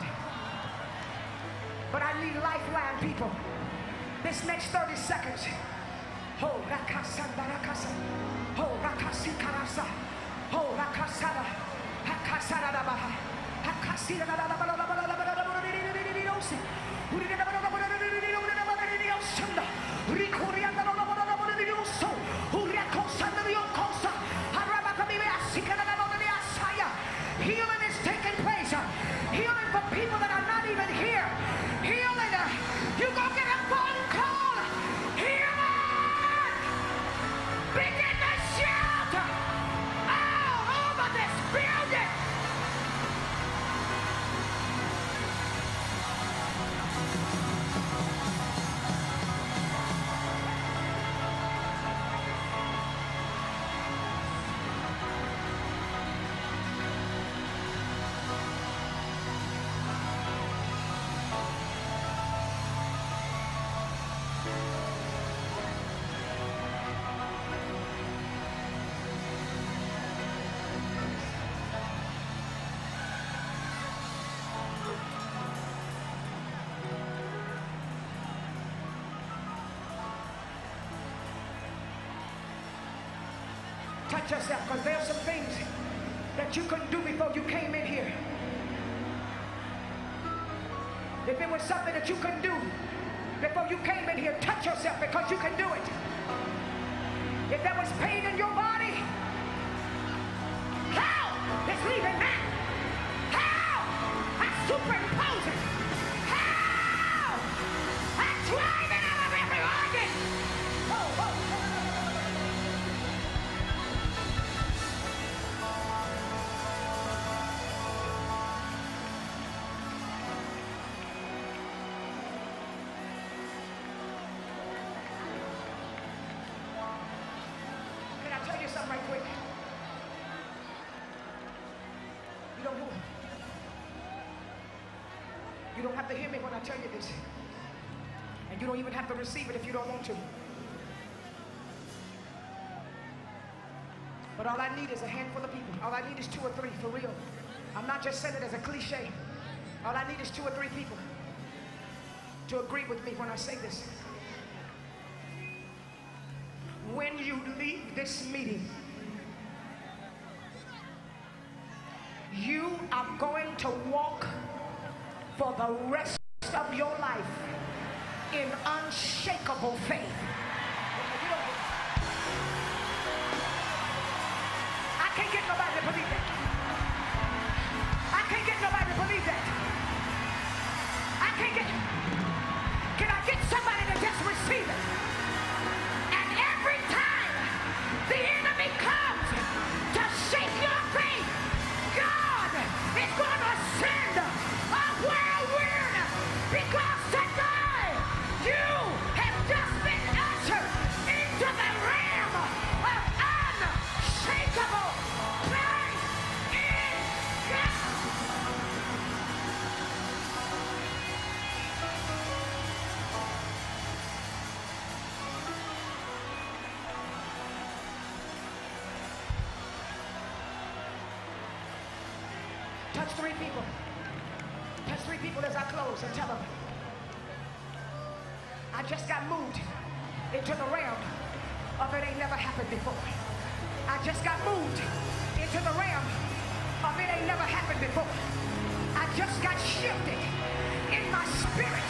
But I need lifeline people. This next 30 seconds. Oh, rakasanda rakasa. Oh, rakasi karasa. Oh, rakasada. Hakasada da baha. Hakasida Yourself, because there are some things that you couldn't do before you came in here. If it was something that you couldn't do before you came in here, touch yourself because you can do it. If there was pain in your body, how? It's leaving now. I tell you this. And you don't even have to receive it if you don't want to. But all I need is a handful of people. All I need is two or three for real. I'm not just saying it as a cliche. All I need is two or three people to agree with me when I say this. When you leave this meeting, you are going to walk for the rest your life in unshakable faith. Three people. Touch three people as I close and tell them. I just got moved into the realm of it ain't never happened before. I just got moved into the realm of it ain't never happened before. I just got shifted in my spirit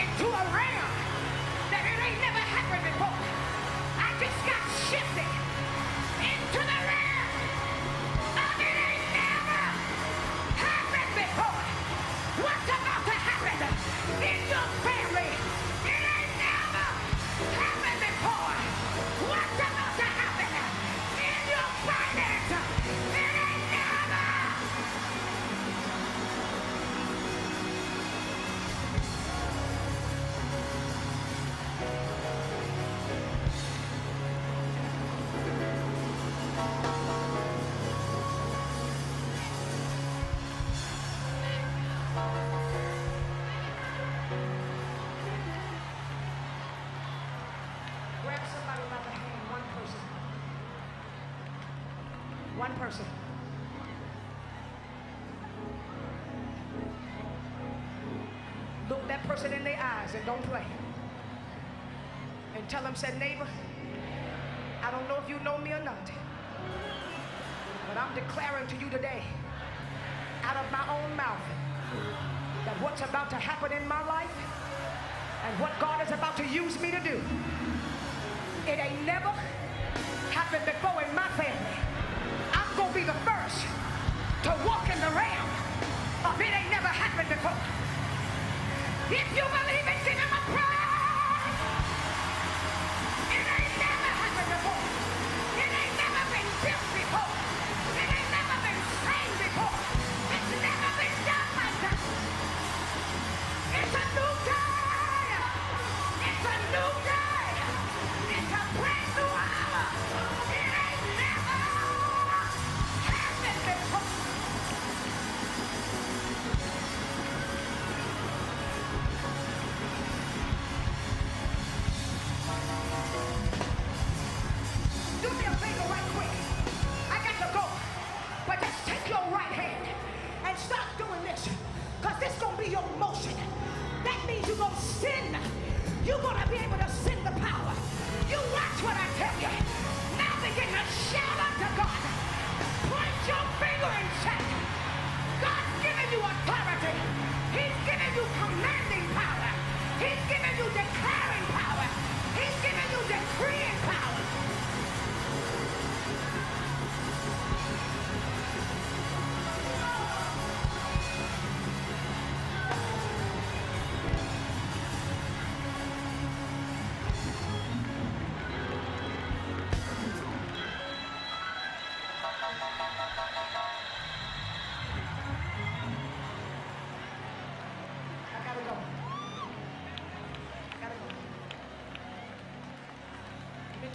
into a realm that it ain't never happened before. I just got shifted into the realm eyes and don't play. And tell them, said neighbor, I don't know if you know me or not, but I'm declaring to you today, out of my own mouth, that what's about to happen in my life and what God is about to use me to do, it ain't never happened before in my family. I'm to be the first to walk in the realm of it ain't never happened before. If you believe it,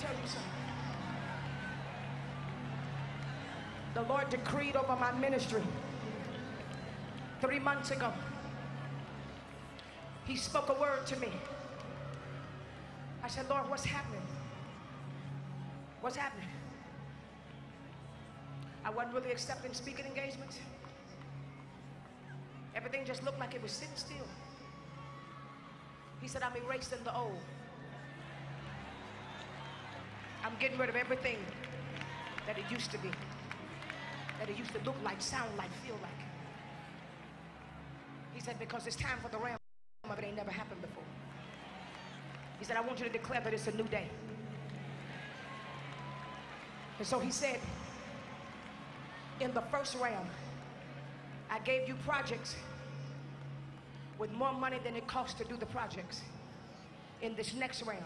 tell you something. The Lord decreed over my ministry three months ago. He spoke a word to me. I said, Lord, what's happening? What's happening? I wasn't really accepting speaking engagements. Everything just looked like it was sitting still. He said, I'm erasing the old. I'm getting rid of everything that it used to be, that it used to look like, sound like, feel like. He said, because it's time for the realm of it ain't never happened before. He said, I want you to declare that it's a new day. And so he said, in the first realm, I gave you projects with more money than it costs to do the projects. In this next realm,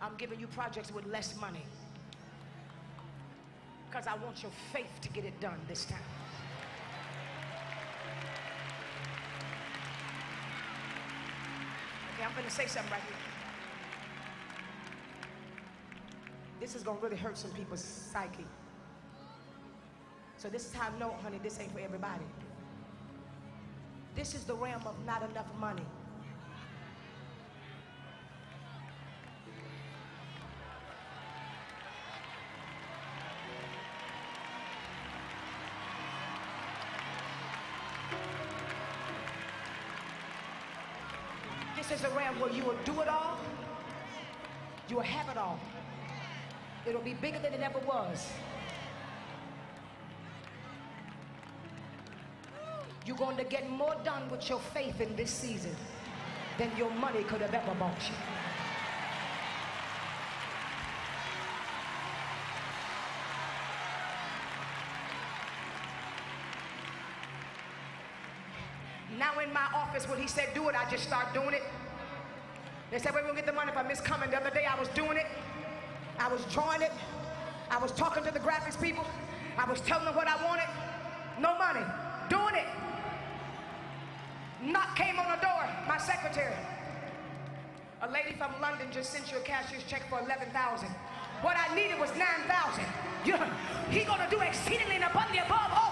I'm giving you projects with less money. Because I want your faith to get it done this time. Okay, I'm going to say something right here. This is going to really hurt some people's psyche. So this is how I know, honey, this ain't for everybody. This is the realm of not enough money. This is a realm where you will do it all, you will have it all. It'll be bigger than it ever was. You're going to get more done with your faith in this season than your money could have ever bought you. Now in my office, when he said do it, I just start doing it. They said, where we gonna get the money if I miss coming? The other day I was doing it. I was drawing it. I was talking to the graphics people. I was telling them what I wanted. No money. Doing it. Knock came on the door. My secretary. A lady from London just sent you a cashier's check for 11,000. What I needed was 9,000. Yeah. He gonna do exceedingly and abundantly above all.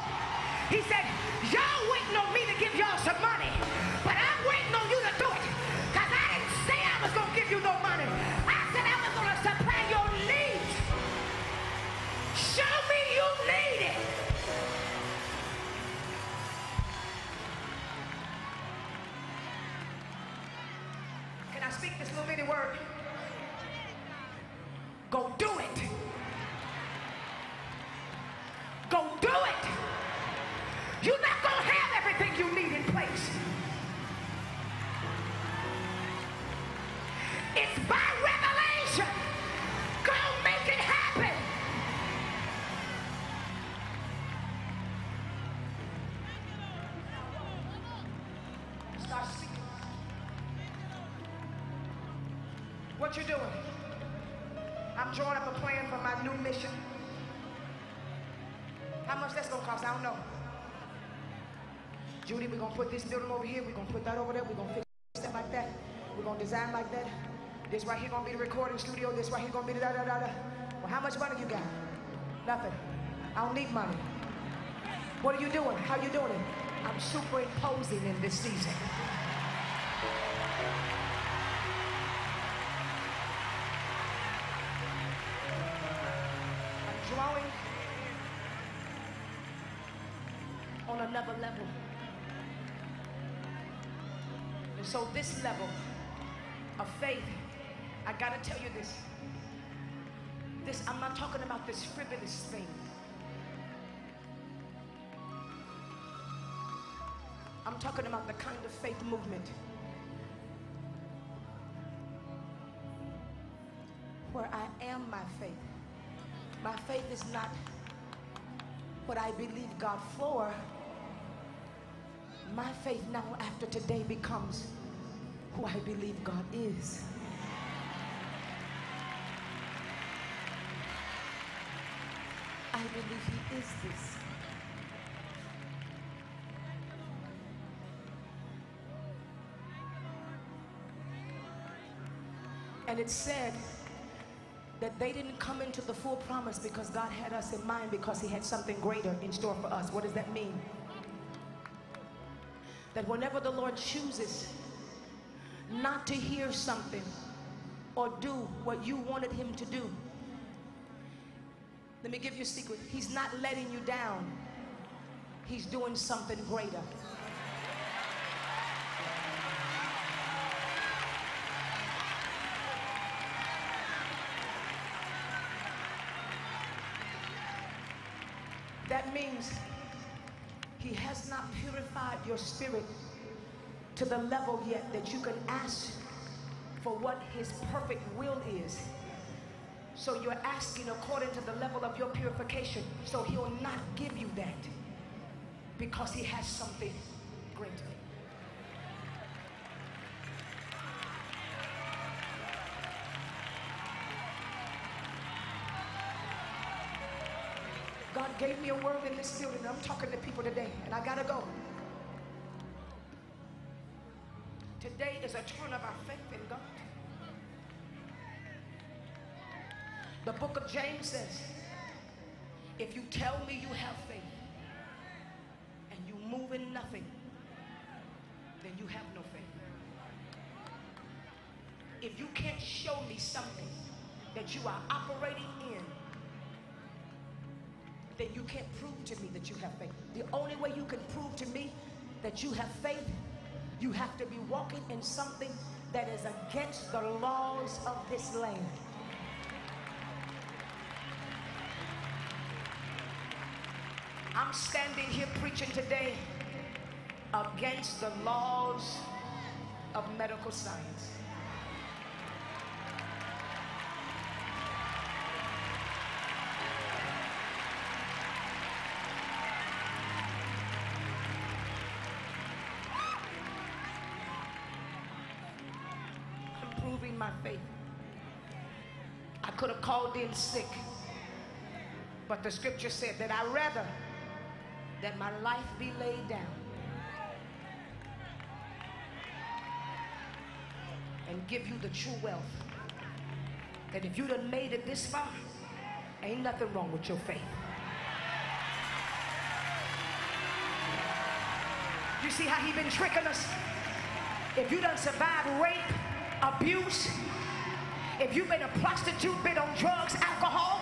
What you doing? I'm drawing up a plan for my new mission. How much that's gonna cost? I don't know. Judy, we're gonna put this building over here. We're gonna put that over there. We're gonna fix that like that. We're gonna design like that. This right here gonna be the recording studio. This right here gonna be the da da da da. Well, how much money you got? Nothing. I don't need money. What are you doing? How you doing it? I'm superimposing in this season. So this level of faith, I gotta tell you this. This, I'm not talking about this frivolous thing. I'm talking about the kind of faith movement where I am my faith. My faith is not what I believe God for. My faith now, after today, becomes who I believe God is. I believe He is this. And it said that they didn't come into the full promise because God had us in mind because He had something greater in store for us. What does that mean? That whenever the Lord chooses not to hear something or do what you wanted Him to do, let me give you a secret. He's not letting you down, He's doing something greater. Your spirit to the level yet that you can ask for what his perfect will is. So you're asking according to the level of your purification. So he'll not give you that because he has something greater. God gave me a word in this building. I'm talking to people today, and I gotta go. Is a turn of our faith in God. The book of James says, if you tell me you have faith and you move in nothing, then you have no faith. If you can't show me something that you are operating in, then you can't prove to me that you have faith. The only way you can prove to me that you have faith, you have to be walking in something that is against the laws of this land. I'm standing here preaching today against the laws of medical science. Called in sick, but the scripture said that I rather that my life be laid down and give you the true wealth. That if you'd have made it this far, ain't nothing wrong with your faith. You see how he been tricking us? If you done survived rape, abuse, if you've been a prostitute, been on drugs, alcohol,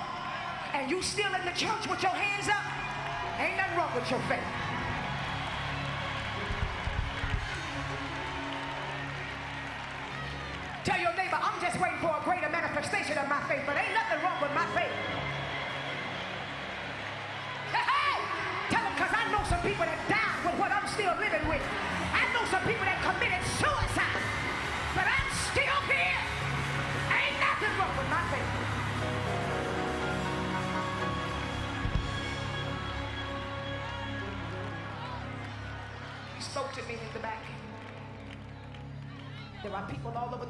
and you still in the church with your hands up, ain't nothing wrong with your faith. Tell your neighbor, I'm just waiting for a greater manifestation of my faith, but ain't nothing wrong with my faith. Hey! Tell them, because I know some people that died with what I'm still living with. I know some people that committed suicide,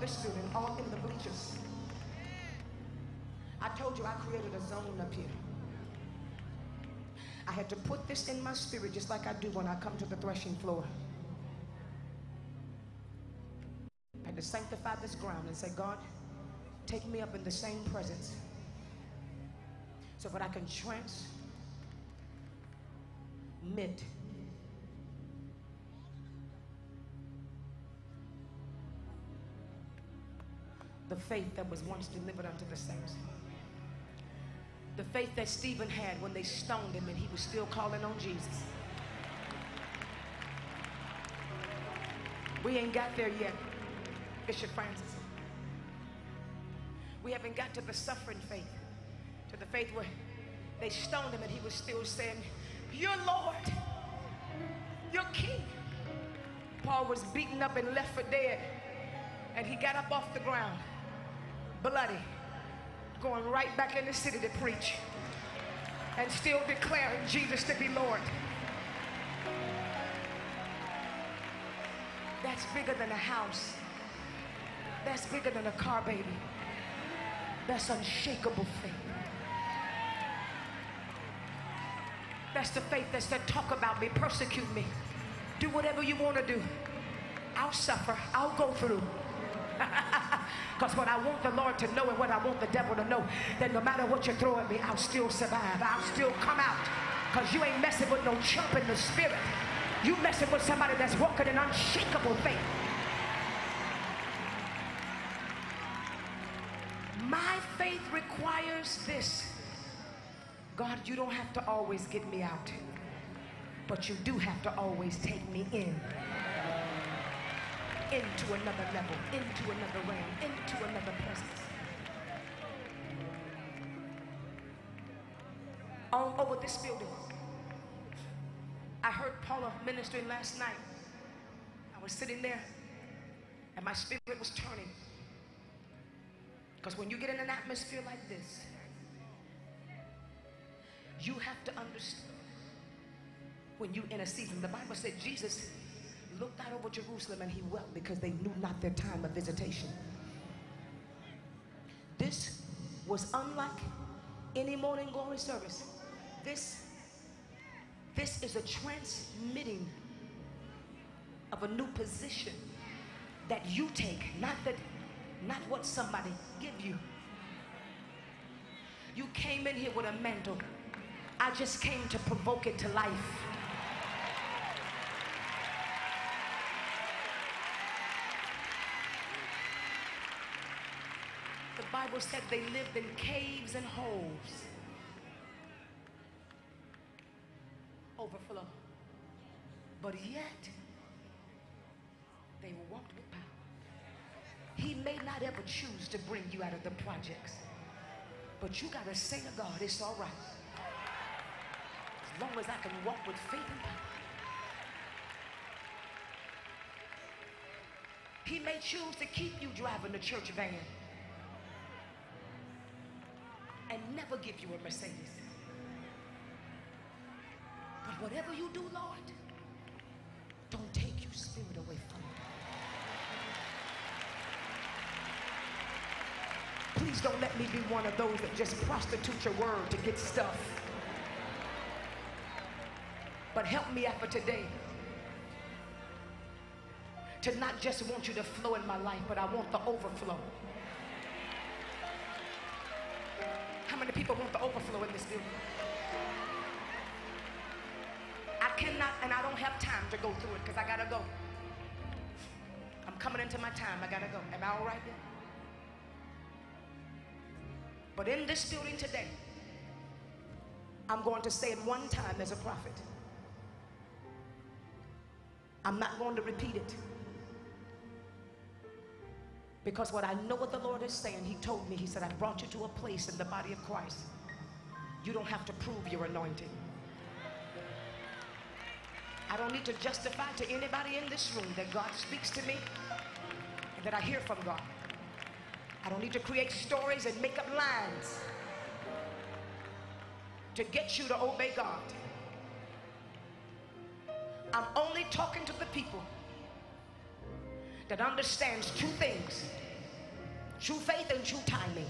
this building, all in the bleachers. I told you I created a zone up here. I had to put this in my spirit just like I do when I come to the threshing floor. I had to sanctify this ground and say, God, take me up in the same presence so that I can transmit the faith that was once delivered unto the saints. The faith that Stephen had when they stoned him and he was still calling on Jesus. We ain't got there yet, Bishop Francis. We haven't got to the suffering faith, to the faith where they stoned him and he was still saying, You're Lord, you're King. Paul was beaten up and left for dead, and he got up off the ground bloody, going right back in the city to preach and still declaring Jesus to be Lord. That's bigger than a house. That's bigger than a car, baby. That's unshakable faith. That's the faith that said, talk about me, persecute me. Do whatever you want to do. I'll suffer. I'll go through. [laughs] Because what I want the Lord to know and what I want the devil to know, that no matter what you throw at me, I'll still survive. I'll still come out. Because you ain't messing with no chump in the spirit. You messing with somebody that's walking in unshakable faith. My faith requires this. God, you don't have to always get me out, but you do have to always take me in into another level, into another realm, into another presence. All over this building. I heard Paula ministering last night. I was sitting there and my spirit was turning. Because when you get in an atmosphere like this, you have to understand when you're in a season. The Bible said Jesus looked out over Jerusalem and he wept because they knew not their time of visitation. This was unlike any morning glory service. This, this is a transmitting of a new position that you take, not that, not what somebody give you. You came in here with a mantle. I just came to provoke it to life. Bible said they lived in caves and holes. Overflow. But yet, they walked with power. He may not ever choose to bring you out of the projects, but you got to say to God, it's all right. As long as I can walk with faith and power. He may choose to keep you driving the church van and never give you a Mercedes. But whatever you do, Lord, don't take your spirit away from me. Please don't let me be one of those that just prostitute your word to get stuff. But help me after today to not just want you to flow in my life, but I want the overflow. How many people want the overflow in this building? I cannot, and I don't have time to go through it because I gotta go. I'm coming into my time. I gotta go. Am I all right then? But in this building today, I'm going to say it one time as a prophet. I'm not going to repeat it. Because what I know what the Lord is saying, He told me, He said, I brought you to a place in the body of Christ. You don't have to prove your anointing. I don't need to justify to anybody in this room that God speaks to me and that I hear from God. I don't need to create stories and make up lines to get you to obey God. I'm only talking to the people that understands two things true faith and true timing.